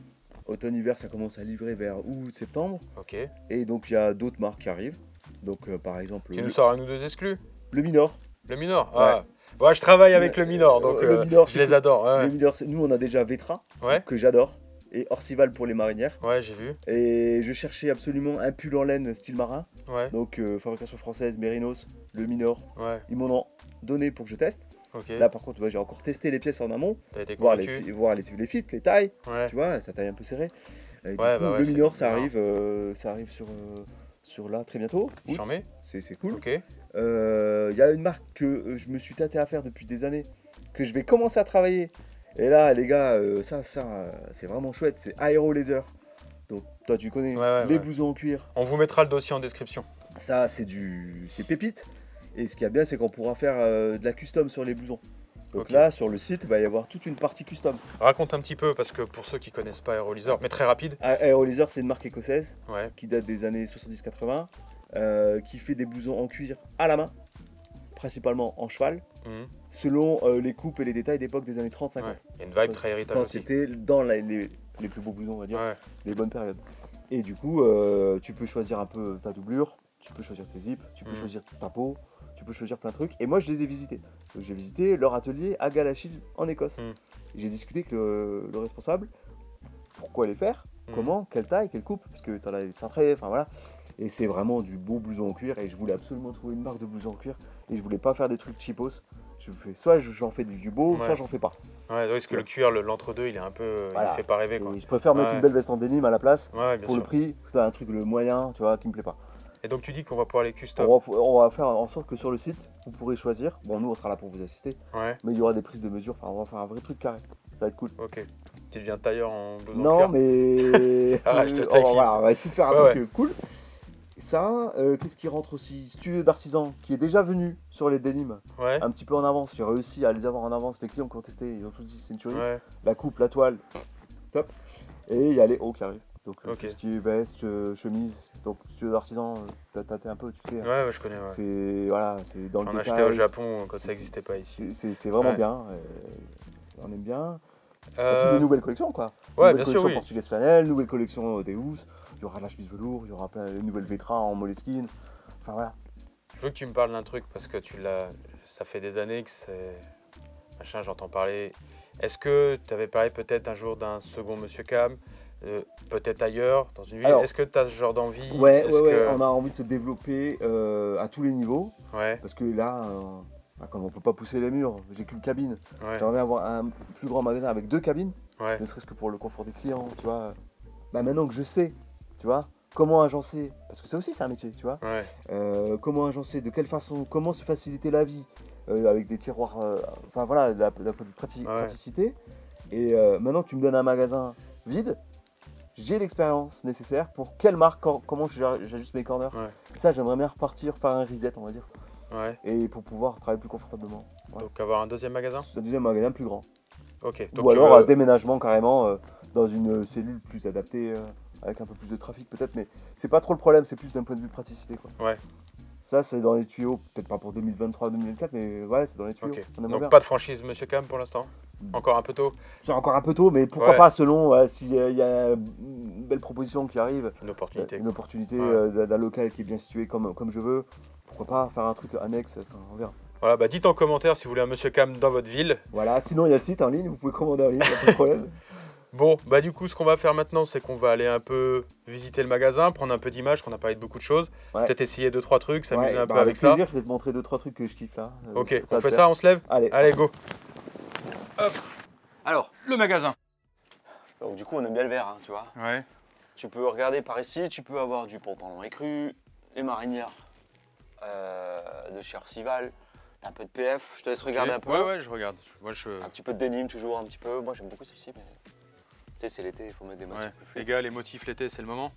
Automne-hiver, ça commence à livrer vers août-septembre. ok. Et donc, il y a d'autres marques qui arrivent. Donc, par exemple, Tu nous sors un ou deux exclus? Le Minor. Le Minor? Ah. Ouais, je travaille avec le Minor, donc le Minor, je les cool. adore. Ouais, Le Minor, nous, on a déjà Vetra, que j'adore. Et Orcival pour les marinières. ouais, j'ai vu. Et je cherchais absolument un pull en laine style marin. Ouais, Donc, euh, fabrication française, Mérinos, le Minor. ouais, Ils m'en ont donné pour que je teste. ok. Là, par contre, ouais, j'ai encore testé les pièces en amont. Été voir les, voir les, les fits, les tailles, Ouais, tu vois, ça taille un peu serré. Et du coup, bah ouais, le minor, ça arrive, euh, ça arrive sur, euh, sur là très bientôt. août. j'en mets C'est cool. Ok. Il y a une marque que je me suis tâté à faire depuis des années, que je vais commencer à travailler. Et là, les gars, euh, ça, ça, euh, c'est vraiment chouette. C'est Aero Laser. Donc, toi, tu connais Ouais, ouais, les ouais. blousons en cuir. On vous mettra le dossier en description. Ça, c'est du, c'est pépite. Et ce qui est bien, c'est qu'on pourra faire euh, de la custom sur les blousons. Donc là, sur le site, il va y avoir toute une partie custom. Raconte un petit peu, parce que pour ceux qui connaissent pas Aerolyseur, mais très rapide. Aero Laser, c'est une marque écossaise. Qui date des années 70-80, euh, qui fait des blousons en cuir à la main, principalement en cheval, mhm, selon euh, les coupes et les détails d'époque des années 30-50. ouais. Il y a une vibe très héritage Quand c'était dans la- les, les plus beaux blousons, on va dire, Ouais, les bonnes périodes. Et du coup, euh, tu peux choisir un peu ta doublure, tu peux choisir tes zips, tu peux Mhm. choisir ta peau, tu peux choisir plein de trucs. Et moi, je les ai visités. Donc, J'ai visité leur atelier à Galashiels en Écosse. Mhm. J'ai discuté avec le, le responsable. Pourquoi les faire. Comment Quelle taille Quelle coupe Parce que tu as les cintrés, enfin voilà. Et c'est vraiment du beau blouson en cuir. Et je voulais absolument trouver une marque de blouson en cuir. Et je voulais pas faire des trucs cheapos. Je fais, soit j'en fais du beau, Ouais. soit j'en fais pas. ouais, parce que le cuir, le- l'entre-deux, il est un peu. Voilà. Il fait pas rêver, quoi. Je préfère mettre une belle veste en denim à la place. Pour le prix, t'as un truc le moyen, tu vois, qui me plaît pas. Et donc tu dis qu'on va pouvoir les custom. On va, on va faire en sorte que sur le site, vous pourrez choisir. Bon, nous, on sera là pour vous assister, Ouais, mais il y aura des prises de mesure. Enfin, on va faire un vrai truc carré. Ça va être cool. ok. Tu deviens tailleur en blouson non, mais Ah, je te on, va, taquine. on va essayer de faire un Ouais, truc euh, cool. Ça, euh, qu'est-ce qui rentre aussi? Studio d'artisan qui est déjà venu sur les denims Ouais, un petit peu en avance. J'ai réussi à les avoir en avance. Les clients qui ont testé, ils ont tous dit c'est une tuerie. ouais, La coupe, la toile, top. Et il y a les hauts qui arrivent. Donc euh, Ok. tout ce qui est veste, euh, chemise. Donc studio d'artisan, t'as tâté un peu, tu sais. hein. ouais, ouais, je connais. Ouais. C'est voilà, c'est dans le On détail. achetait au Japon quand ça n'existait pas ici. c'est- vraiment bien. on aime bien. Et puis Euh, des nouvelles collections quoi. Ouais, nouvelle bien sûr, collection oui. portugaise flanelle, nouvelle collection euh, des housses. Il y aura de la chemise velours, il y aura plein de nouvelles Vetra en moleskine. Enfin voilà. Je veux que tu me parles d'un truc parce que tu l'as. Ça fait des années que c'est. Machin, j'entends parler. Est-ce que tu avais parlé peut-être un jour d'un second Monsieur Cam euh, peut-être ailleurs, dans une ville? Est-ce que tu as ce genre d'envie? Ouais, ouais, ouais, que- on a envie de se développer euh, à tous les niveaux. Ouais, Parce que là, euh, bah, comme on peut pas pousser les murs, j'ai qu'une cabine. ouais, J'aimerais bien avoir un plus grand magasin avec deux cabines, ouais. ne serait-ce que pour le confort des clients, tu vois. Bah maintenant que je sais, tu vois, comment agencer, parce que ça aussi c'est un métier, tu vois. ouais. Euh, comment agencer, de quelle façon, comment se faciliter la vie euh, avec des tiroirs, euh, enfin voilà, d'un d'un point de prati- Ouais. praticité. Et maintenant que tu me donnes un magasin vide, j'ai l'expérience nécessaire pour quelle marque, comment j'ajuste mes corners. Ouais. Ça, j'aimerais bien repartir, faire un reset, on va dire, ouais. et pour pouvoir travailler plus confortablement. Ouais. Donc avoir un deuxième magasin? Un deuxième magasin plus grand. Ok. Donc Ou alors veux- un déménagement carrément euh, dans une cellule plus adaptée, euh, avec un peu plus de trafic peut-être, mais c'est pas trop le problème, c'est plus d'un point de vue praticité. Quoi. Ouais. Ça, c'est dans les tuyaux, peut-être pas pour 2023-2024, mais ouais, c'est dans les tuyaux. On Donc bien. pas de franchise Monsieur Cam pour l'instant? Encore un peu tôt? C'est encore un peu tôt, mais pourquoi Ouais. pas selon euh, s'il y a une belle proposition qui arrive, Une opportunité. une opportunité Ouais. euh, d'un local qui est bien situé comme, comme je veux. Pourquoi pas faire un truc annexe, enfin, on verra. Voilà, bah dites en commentaire si vous voulez un Monsieur Cam dans votre ville. Voilà, sinon il y a le site en ligne, vous pouvez commander en ligne, pas de problème. Bon, bah du coup, ce qu'on va faire maintenant, c'est qu'on va aller un peu visiter le magasin, prendre un peu d'images, qu'on a parlé de beaucoup de choses. Ouais. Peut-être essayer deux trois trucs, s'amuser Ouais, un bah, peu avec, ça. plaisir, je vais te montrer deux trois trucs que je kiffe là. Euh, Ok, on fait faire. ça, on se lève Allez, Allez, go Alors, Le magasin. donc du coup, on aime bien le vert, hein, tu vois. Ouais. Tu peux regarder par ici, tu peux avoir du pantalon écru, les marinières euh, de chez Arcival, t'as un peu de PF, je te laisse regarder un peu. Ouais, ouais, je regarde. Moi, je. Un petit peu de denim toujours, un petit peu. Moi j'aime beaucoup celle-ci, mais tu sais, c'est l'été, il faut mettre des motifs Ouais. Les gars, les motifs l'été, c'est le moment.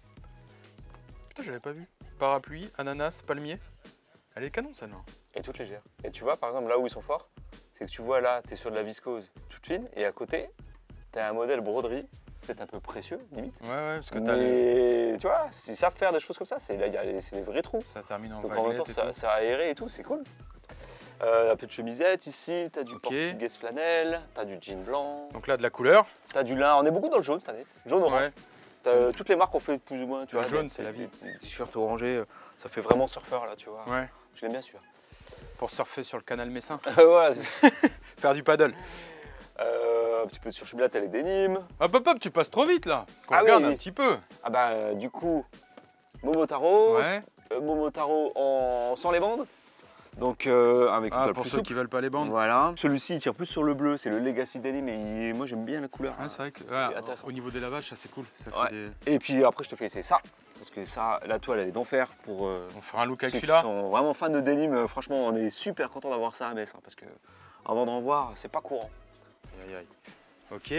Putain, j'avais pas vu. Parapluie, ananas, palmier. Elle est canon, celle-là. Et toute légère. Et tu vois, par exemple, là où ils sont forts, c'est que tu vois là, t'es sur de la viscose toute fine, et à côté, t'as un modèle broderie, peut-être un peu précieux, limite. Ouais, ouais, parce que t'as les... Mais tu vois, s'ils savent faire des choses comme ça, c'est les- les vrais trous. Ça termine en Donc en même temps, ça, ça a aéré et tout, c'est cool. Euh, un peu de chemisette ici, t'as du Ok. portugaise flanelle, t'as du jean blanc, Donc là, de la couleur. t'as du lin. On est beaucoup dans le jaune cette année. Jaune orange. Ouais. T'as, euh, toutes les marques ont fait plus ou moins, tu Le vois. jaune, c'est la vie. Des t-shirts orangés, euh, ça fait vraiment surfeur là, tu vois. Ouais. Je l'aime bien celui-là. Pour surfer sur le canal Messin. c'est- Faire du paddle. Euh, un petit peu de surchumila, t'as les dénimes. Hop, hop, hop, tu passes trop vite là. Qu'on Ah regarde oui. un petit peu. Ah bah euh, du coup, Momotaro, Ouais. euh, Momotaro en sans les bandes. Donc euh, avec Ah, pour ceux souple. qui veulent pas les bandes. Voilà. Celui-ci il tire plus sur le bleu, c'est le Legacy Denim et il- moi j'aime bien la couleur. Ouais, c'est vrai que ouais, au niveau des lavages, ça c'est cool. Ça fait Ouais. des- Et puis après je te fais essayer ça. Parce que ça, la toile elle est d'enfer pour euh, On fera un look avec celui-là. sont vraiment fans de denim. Franchement on est super content d'avoir ça à Metz. hein, parce que avant d'en voir, c'est pas courant. Aïe, aïe. Ok,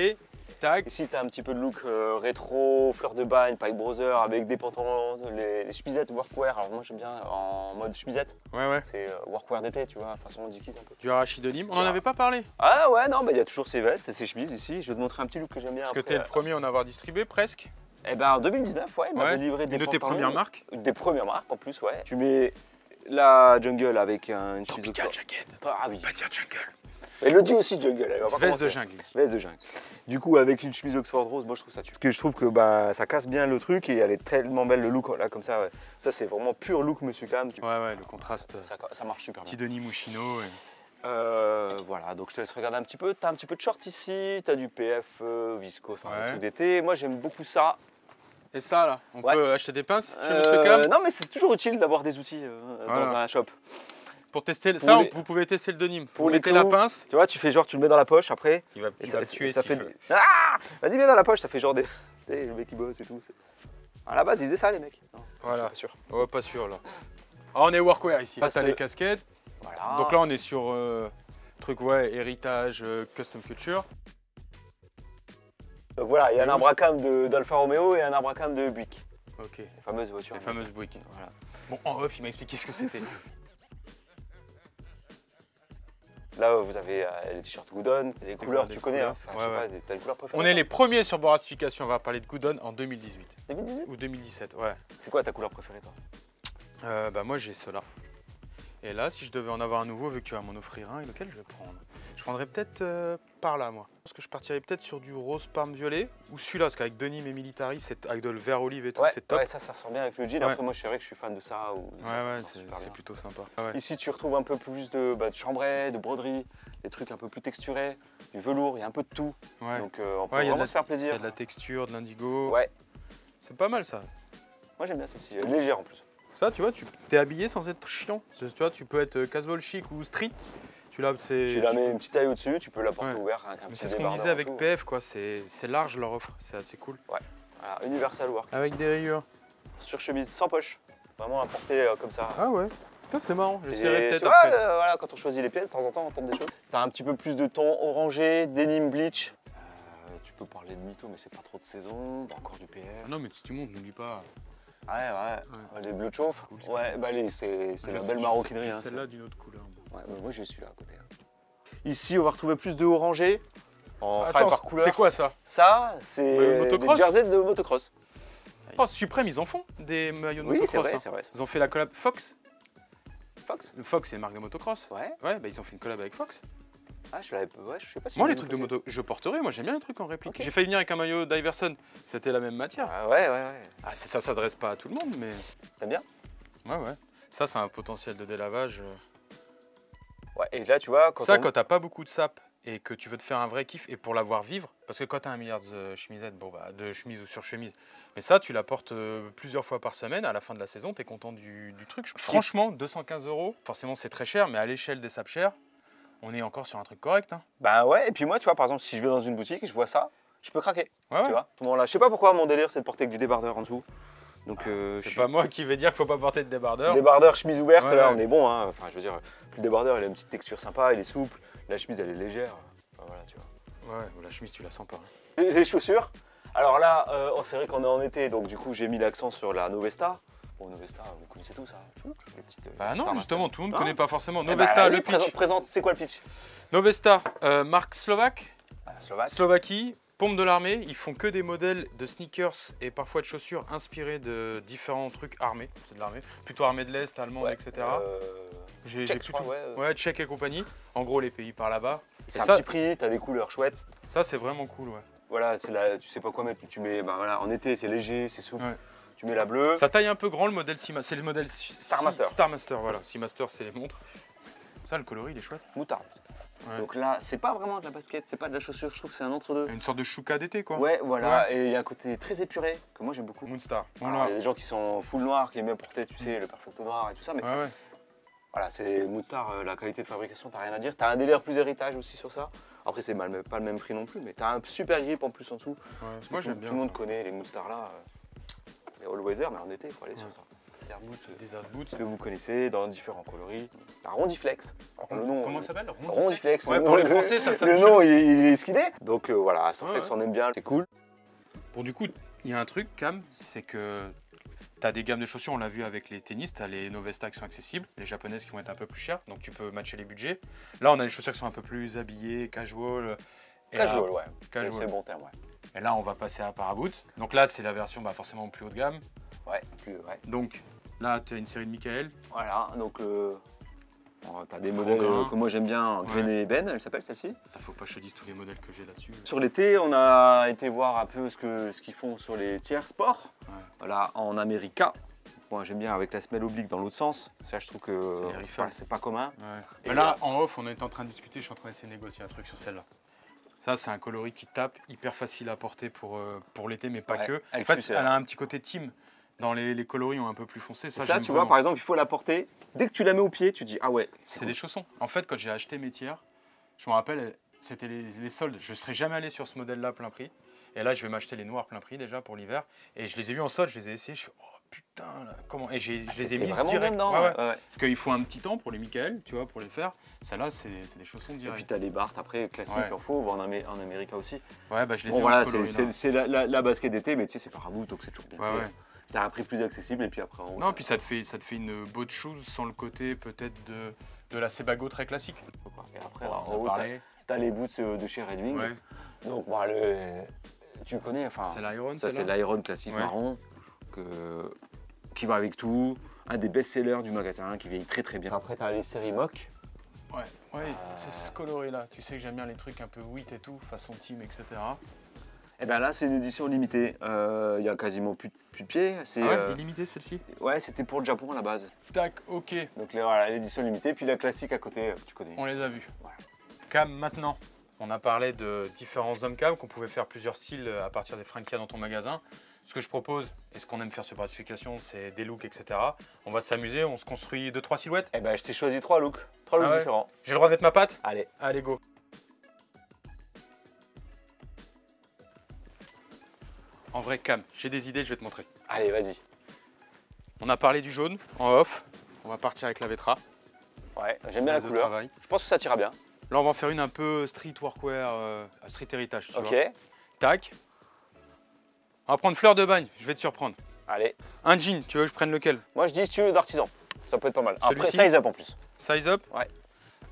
tac. Ici tu as un petit peu de look euh, rétro, fleur de bagne, Pike Brother avec des pantalons, les, les chemisettes workwear. Alors moi j'aime bien en mode chemisette. Ouais, ouais. C'est euh, workwear d'été, tu vois, façon Dickies un peu. Du arachidonim. On en Voilà. avait pas parlé. Ah ouais, non, bah il y a toujours ces vestes et ces chemises ici. Je vais te montrer un petit look que j'aime bien. Parce que après. t'es le premier à en avoir distribué presque. Eh ben en 2019, ouais, il m'avait Ouais. livré des Une de tes premières marques. Des premières marques en plus, ouais. Tu mets la jungle avec un, une chemise Oxford. jacket. Ah oui. Pas dire jungle. Elle le dit aussi jungle. Veste de jungle. Veste de jungle. Du coup, avec une chemise Oxford rose, moi je trouve ça tue. Parce que je trouve que bah, ça casse bien le truc et elle est tellement belle le look là comme ça. ouais. Ça c'est vraiment pur look Monsieur Cam. Tu- Ouais, ouais, le contraste. Ça, ça marche super bien. Petit Denis Mouchino. et- Euh, voilà, donc je te laisse regarder un petit peu. T'as un petit peu de short ici, t'as du PF euh, visco, enfin Ouais. un truc d'été. Moi j'aime beaucoup ça. Et ça là, on Ouais. peut acheter des pinces chez Euh, Monsieur Cam non mais c'est toujours utile d'avoir des outils euh, Voilà. dans un shop. Pour tester. pour ça, les- vous pouvez tester le denim. pour Vous les mettez la pince. Tu vois, tu fais genre, tu le mets dans la poche après. Qui va, Et ça, va tuer ça fait. Ah Vas-y, mets dans la poche, ça fait genre des. Tu sais, le mec qui bosse et tout. À la base, ils faisaient ça, les mecs. Non, Voilà. pas sûr. Oh, pas sûr là. Ah, on est workwear ici. Là, Ah, t'as les casquettes. Voilà. Donc là, on est sur euh, truc ouais, héritage, euh, custom culture. Donc voilà, il y a un arbre à cam d'Alfa Romeo et un arbre à cam de Buick. Ok. Les fameuses voitures. Les fameuses Buick. Voilà. Bon, en off, il m'a expliqué ce que c'était. Là, vous avez euh, les t-shirts Goodon, les couleurs, tu connais. couleurs. hein. Enfin, Ouais, je sais ouais. pas, t'as une couleur préférée on est les premiers sur Boracification. On va parler de Goodon en 2018 2018 ou 2017. Ouais. C'est quoi ta couleur préférée, toi? Euh, bah moi j'ai cela. Et là, si je devais en avoir un nouveau, vu que tu vas m'en offrir un, et lequel je vais prendre? Je prendrais peut-être euh, par là, moi. Parce que je partirais peut-être sur du rose parme violet, ou celui-là, parce qu'avec Denim et Military, c'est avec de le vert olive et tout, Ouais, c'est top. ouais, ça, ça ressort bien avec le jean. Ouais. Après, moi, je vrai que je suis fan de ça. Ou Ouais, ça ouais, c'est plutôt sympa. Ah ouais. Ici, tu retrouves un peu plus de, bah, de chambray, de broderie, des trucs un peu plus texturés, du velours, il y a un peu de tout. Ouais. Donc, euh, on peut vraiment la- se faire Il y plaisir. a de la texture, de l'indigo. Ouais, C'est pas mal ça. moi, j'aime bien celle-ci. Légère en plus. Ça, tu vois, tu t'es habillé sans être chiant. Tu vois, tu peux être casual chic ou street. Tu l'as, c'est. Tu la mets une petite taille au-dessus, tu peux la porter Ouais. ouverte avec un Mais petit c'est ce qu'on disait avec. PF, quoi. C'est c'est large leur offre. C'est assez cool. Voilà, Universal Work. Avec des rayures. Sur chemise sans poche. Vraiment à porter euh, comme ça. Ah ouais. Ça, c'est marrant. J'essaierai peut-être après. euh, voilà, quand on choisit les pièces, de temps en temps, on tente des choses. T'as un petit peu plus de ton orangé, denim bleach. Euh, tu peux parler de mytho, mais c'est pas trop de saison. Encore du PF. Ah non, mais si tu montes, n'oublie pas. Ouais, ouais. Les bleus de chauffe. Cool, ouais, bah les- c'est la belle maroquinerie. hein, Celle-là d'une autre couleur. ouais, moi j'ai celui-là à côté. hein. Ici, on va retrouver plus de orangé. En Attends, par couleur. c'est quoi ça? Ça, c'est Ouais, des jerseys de motocross. Oh, Supreme, ils en font des maillots de Oui, motocross. vrai, hein. c'est vrai. Ils ont fait la collab Fox. Fox Le Fox, c'est une marque de motocross. Ouais. Ouais, bah ils ont fait une collab avec Fox. Ah, je l'avais. Ouais, je sais pas si. Moi, les trucs de moto, je porterai. Moi, j'aime bien les trucs en réplique. J'ai failli venir avec un maillot d'Iverson. C'était la même matière. Ah, ouais, ouais, ouais. Ah, ça s'adresse pas à tout le monde, mais. T'aimes bien? Ouais, ouais. Ça, c'est un potentiel de délavage. euh. Ouais, et là, tu vois, quand ça, on- quand t'as pas beaucoup de sap et que tu veux te faire un vrai kiff et pour l'avoir vivre, parce que quand t'as un milliard de chemisettes, bon bah de chemise ou sur chemise, mais ça tu la portes euh, plusieurs fois par semaine, à la fin de la saison, t'es content du, du truc. Franchement, 215 euros, forcément c'est très cher, mais à l'échelle des sap chers, on est encore sur un truc correct. Hein. Bah ouais, et puis moi, tu vois, par exemple, si je vais dans une boutique et je vois ça, je peux craquer. Ouais, ouais. Tu vois, tout le monde là. Je sais pas pourquoi mon délire, c'est de porter avec du débardeur en dessous. Donc, euh, Ah, C'est suis- pas moi qui vais dire qu'il faut pas porter de débardeur. Débardeur, chemise ouverte, Ouais, là, on est bon. Hein. Enfin, je veux dire, le débardeur, il a une petite texture sympa, il est souple. La chemise, elle est légère. Enfin, voilà, tu vois. Ouais, la chemise tu la sens pas. hein. Les, les chaussures. Alors là, euh, oh, c'est vrai qu'on est en été, donc du coup, j'ai mis l'accent sur la Novesta. Bon, Novesta, vous connaissez tout ça. Les petites, euh, Bah non, justement, tout le monde Non connaît pas forcément. Eh bah, Novesta, vas-y, le pitch. présente, présente, c'est quoi le pitch? Novesta, euh, marque slovaque? Ah, Slovaque. Slovaquie, pompe de l'armée, ils font que des modèles de sneakers et parfois de chaussures inspirés de différents trucs armés. C'est de l'armée, plutôt armée de l'Est, allemande, Ouais, etc. euh, J'ai crois, tout. ouais. euh. Ouais, tchèque et compagnie. En gros, les pays par là-bas. C'est un ça- petit prix, t'as des couleurs chouettes. Ça, c'est vraiment cool, ouais. Voilà, c'est tu sais pas quoi mettre. Tu mets, bah voilà, en été, c'est léger, c'est souple. Ouais. Tu mets la bleue. Ça taille un peu grand le modèle Seamaster. C'est le modèle Star Master. Star Master, voilà. Seamaster, c'est les montres. Ça, le coloris, il est chouette. Moutarde. Ouais. Donc là, c'est pas vraiment de la basket, c'est pas de la chaussure, je trouve que c'est un entre-deux. Une sorte de chouka d'été, quoi. Ouais, voilà, et il y a un côté très épuré que moi j'aime beaucoup. Moonstar. Voilà. Il y a des gens qui sont full noir, qui aiment bien porter, tu sais, le perfecto noir et tout ça, mais Ouais, ouais. voilà, c'est Moonstar, euh, la qualité de fabrication, t'as rien à dire. T'as un délire plus héritage aussi sur ça. Après, c'est pas le même prix non plus, mais t'as un super grip en plus en dessous. Tout- Moi, j'aime Tout bien. le monde ça. connaît les Moonstar là. euh, Les All Weather, mais en été, il faut aller sur Ouais. ça. Euh, Des Air Boots. que vous connaissez dans différents coloris. La Rondiflex. Alors, le nom, Comment euh, ça s'appelle Rondiflex. Ouais, le pour nom- les Français, ça Le nom, il, il est ce qu'il est. Donc euh, voilà, Astorflex, Ouais, on aime bien, c'est cool. Bon, du coup, il y a un truc, Cam, c'est que tu as des gammes de chaussures, on l'a vu avec les tennis, tu as les Novesta qui sont accessibles, les japonaises qui vont être un peu plus chères, donc tu peux matcher les budgets. Là, on a les chaussures qui sont un peu plus habillées, casual. Casual, ouais. casual. C'est le bon terme, ouais. Et là, on va passer à Paraboot. Donc là, c'est la version bah, forcément plus haut de gamme. Ouais, plus, ouais. Donc là, tu as une série de Michael. Voilà, donc euh, bon, t'as des modèles grain. euh, que moi j'aime bien, Grain et Eben, elle s'appelle celle-ci. Faut pas que je te dise tous les modèles que j'ai là-dessus. Sur l'été, on a été voir un peu ce que ce qu'ils font sur les tiers sports. Ouais. Voilà, en America. Moi j'aime bien avec la semelle oblique dans l'autre sens. Ça, je trouve que C'est pas, pas commun. Ouais. Et là, en off, on est en train de discuter, je suis en train d'essayer de négocier un truc sur celle-là. Ça, c'est un coloris qui tape, hyper facile à porter pour, euh, pour l'été, mais pas Ouais, que. En fait, elle a un petit côté team. Dans les, les coloris ont un peu plus foncé. Ça, tu vois, par exemple, il faut la porter. Dès que tu la mets au pied, tu dis ah ouais, C'est cool. des chaussons. En fait, quand j'ai acheté mes tiers, je me rappelle, c'était les, les soldes. Je ne serais jamais allé sur ce modèle-là plein prix. Et là, je vais m'acheter les noirs plein prix déjà pour l'hiver. Et je les ai vus en solde, je les ai essayés. Je fais, oh putain, là, comment Et j'ai- je les ai mis direct. dedans. Ouais, ouais. ouais, ouais. Parce qu'il faut un petit temps pour les Michael, tu vois, pour les faire. Celle-là, c'est des chaussons Et puis directs. t'as les Barthes après, il en faut, en, Amé- en Amérique aussi. Ouais, bah je les Bon ai en voilà, ce c'est- la, la- la basket d'été, mais tu sais, c'est par bout, donc c'est toujours bien Ouais, fait. ouais. T'as un prix plus accessible et puis après en haut, Non, puis ça te fait, ça te fait une boat shoes sans le côté peut-être de, de la Sebago très classique. Et après, On en haut, t'as- les boots euh, de chez Red Wing. Ouais. Donc, bon, le, tu connais, enfin, C'est l'Iron, ça c'est l'Iron classique marron qui va avec tout. un des best-sellers du magasin qui vieillit très très bien. Après, t'as les séries mock. Ouais, ouais, Euh. c'est ce coloré-là. Tu sais que j'aime bien les trucs un peu wheat et tout, façon team, etc. Et bien là, c'est une édition limitée. Euh, Il y a quasiment plus, de- plus de pieds. C'est, Ah ouais, euh, illimité celle-ci? Ouais, c'était pour le Japon à la base. Tac, ok, Donc là, voilà, l'édition limitée, puis la classique à côté, euh, tu connais. on les a vus. Voilà. Cam, maintenant, on a parlé de différents hommes cam, qu'on pouvait faire plusieurs styles à partir des fringues qu'il y a dans ton magasin. Ce que je propose, et ce qu'on aime faire sur Pacification, c'est des looks, etc. On va s'amuser, on se construit deux, trois silhouettes. Eh ben, je t'ai choisi trois looks. Trois looks Ah ouais différents. J'ai le droit de mettre ma patte? Allez. Allez, go En vrai, Cam, j'ai des idées, je vais te montrer. Allez, vas-y. On a parlé du jaune en off. On va partir avec la Vetra. Ouais, j'aime bien la couleur. travail. Je pense que ça t'ira bien. Là, on va en faire une un peu street workwear, euh, street héritage. tu Ok. vois. Tac. On va prendre fleur de bagne, je vais te surprendre. Allez. Un jean, tu veux que je prenne lequel? Moi, je dis style d'artisan. Ça peut être pas mal. Après, size up en plus. Size up? Ouais.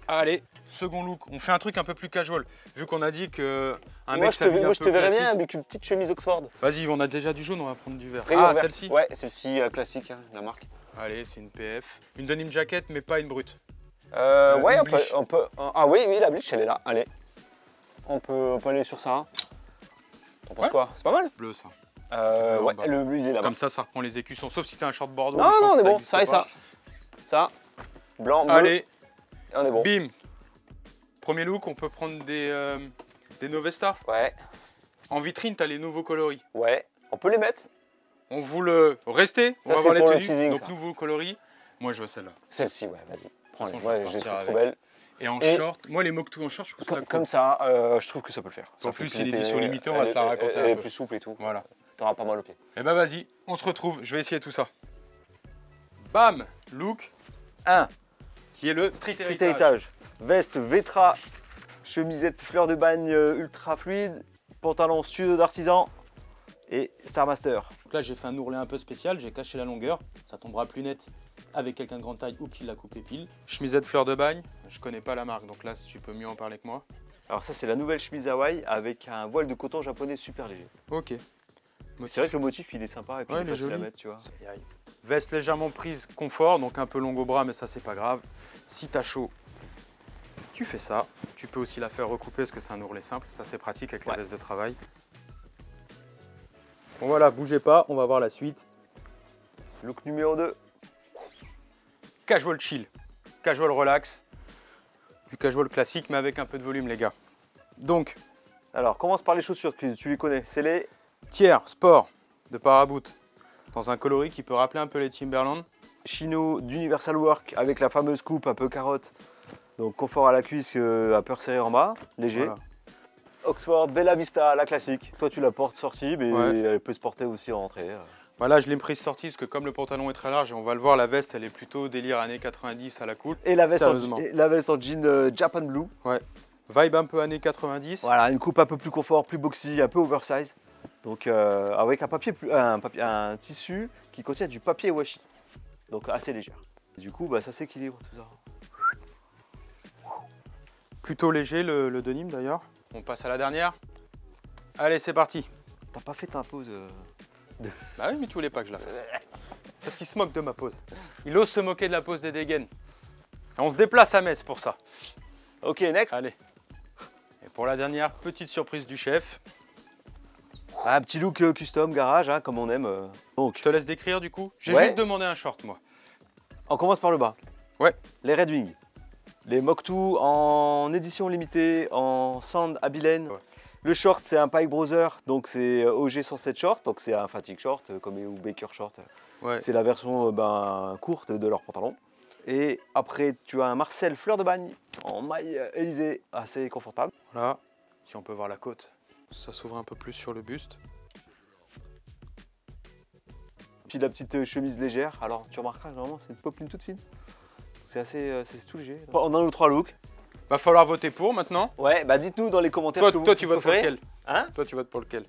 Allez, second look. On fait un truc un peu plus casual. Vu qu'on a dit que un moi, mec je te, moi, un je te verrais bien avec une petite chemise Oxford. Vas-y, on a déjà du jaune, on va prendre du vert. Ah, celle-ci Ouais, celle-ci euh, classique, hein, la marque. Allez, c'est une PF. Une denim jacket, mais pas une brute. Euh, Euh, ouais, peut, on peut- Ah oui, oui, la bleach, elle est là. Allez. On peut, on peut aller sur ça. T'en penses Ouais. quoi C'est pas mal Bleu, ça. euh, en Ouais, bas. le bleu, il est là-bas. Comme ça, ça reprend les écussons. Sauf si t'as un short bordeaux. Non, pense non, on est bon. Ça et ça. Ça. Blanc, bleu. Allez, et on est bon. bim. Premier look, on peut prendre des, euh, des Novesta. Ouais, En vitrine, t'as les nouveaux coloris. ouais. On peut les mettre On vous le restez, on Ça, va c'est voir les le tenues. teasing, Donc ça. nouveaux coloris. Moi, je veux celle-là. Celle-ci, ouais, vas-y. Prends-les. Ouais, je les partir trouve trop avec. Et en Et- short, moi les Moktu en short, je trouve ça Comme, cool. comme ça, euh, je trouve que ça peut le faire. En plus, c'est d'été, l'édition limitée, on va se la est- raconter Elle, est plus souple et tout. Voilà. T'auras pas mal au pied. Et bah vas-y, on se retrouve, je vais essayer tout ça. Bam Look 1. qui est le street, Street héritage. Veste Vetra, chemisette fleur de bagne euh, ultra fluide, pantalon studio d'artisan et Star Master. Donc là j'ai fait un ourlet un peu spécial, j'ai caché la longueur, ça tombera plus net avec quelqu'un de grande taille ou qui l'a coupé pile. Chemisette fleur de bagne, je connais pas la marque donc là si tu peux mieux en parler que moi. Alors ça c'est la nouvelle chemise Hawaï avec un voile de coton japonais super léger. Ok. C'est vrai que le motif il est sympa et puis Ouais, il est facile à mettre tu vois. Veste légèrement prise, confort, donc un peu longue au bras, mais ça c'est pas grave. Si t'as chaud, tu fais ça. Tu peux aussi la faire recouper parce que c'est un ourlet simple, ça c'est pratique avec la veste de travail. Bon voilà, bougez pas, on va voir la suite. Look numéro 2. Casual chill, casual relax, du casual classique mais avec un peu de volume les gars. Donc, Alors commence par les chaussures que tu les connais. C'est les tiers, sport, de paraboot, dans un coloris qui peut rappeler un peu les Timberland. Chino d'Universal Work avec la fameuse coupe un peu carotte. Donc confort à la cuisse, euh, à peur serré en bas, léger. Voilà. Oxford Bella Vista, la classique. Toi tu la portes sortie, mais Ouais. elle peut se porter aussi en rentrée. Voilà, je l'ai prise sortie parce que comme le pantalon est très large, et on va le voir, la veste elle est plutôt délire années 90 à la cool. Et la veste, en, et la veste en jean euh, Japan Blue. Vibe un peu années 90. Voilà, une coupe un peu plus confort, plus boxy, un peu oversize. Donc euh, avec un papier, plus, un, papier, un tissu qui contient du papier washi. Donc assez légère. Du coup, bah, ça s'équilibre tout ça. Plutôt léger le, le denim d'ailleurs. On passe à la dernière. Allez, c'est parti. T'as pas fait ta pause euh, Bah oui, mais tu voulais pas que je la fasse. Parce qu'il se moque de ma pose. Il ose se moquer de la pose des dégaines. Et on se déplace à Metz pour ça. Ok, next. Allez. Et pour la dernière, petite surprise du chef. Un petit look euh, custom, garage, hein, comme on aime. euh. Donc, Je te laisse décrire du coup. J'ai Ouais. juste demandé un short moi. on commence par le bas. Ouais. Les Red Wing. Les Moktu en édition limitée, en sand abilène. Ouais. Le short, c'est un Pike Brother, donc c'est euh, OG 107 short, donc c'est un fatigue short, euh, comme ou Baker short. Ouais. C'est la version euh, ben, courte de leur pantalon. Et après, tu as un Marcel Fleur de Bagne en maille Élysée, assez confortable. Voilà. Si on peut voir la côte. Ça s'ouvre un peu plus sur le buste. Puis la petite chemise légère. Alors, tu remarqueras, normalement, c'est une popeline toute fine. C'est assez, c'est tout léger. On a nos trois looks. Va falloir voter pour maintenant. Ouais, bah dites-nous dans les commentaires Toi, ce que vous toi tu votes pour lequel Hein Toi tu votes pour lequel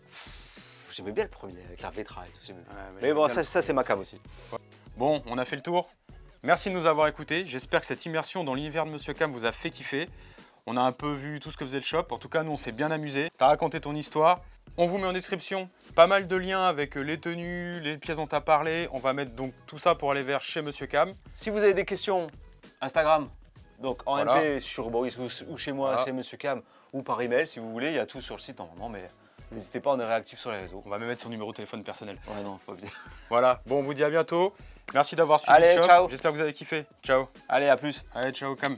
J'aimais bien le premier avec la Vetra et tout. Ouais, Mais bon, ça, c'est ma cam aussi. Bon, on a fait le tour. Merci de nous avoir écoutés. J'espère que cette immersion dans l'univers de Monsieur Cam vous a fait kiffer. On a un peu vu tout ce que faisait le shop. En tout cas, nous, on s'est bien amusé. T'as raconté ton histoire. On vous met en description pas mal de liens avec les tenues, les pièces dont tu as parlé. On va mettre donc tout ça pour aller vers chez Monsieur Cam. Si vous avez des questions, Instagram, donc en Voilà. MP sur Boris ou, ou chez moi, Voilà. chez Monsieur Cam, ou par email si vous voulez, il y a tout sur le site normalement, mais n'hésitez pas, on est réactif sur les réseaux. On va même mettre son numéro de téléphone personnel. Ouais, non, faut pas abuser. Voilà, bon, on vous dit à bientôt. Merci d'avoir suivi Allez, le shop. ciao. J'espère que vous avez kiffé. Ciao. Allez, à plus. Allez, ciao, Cam.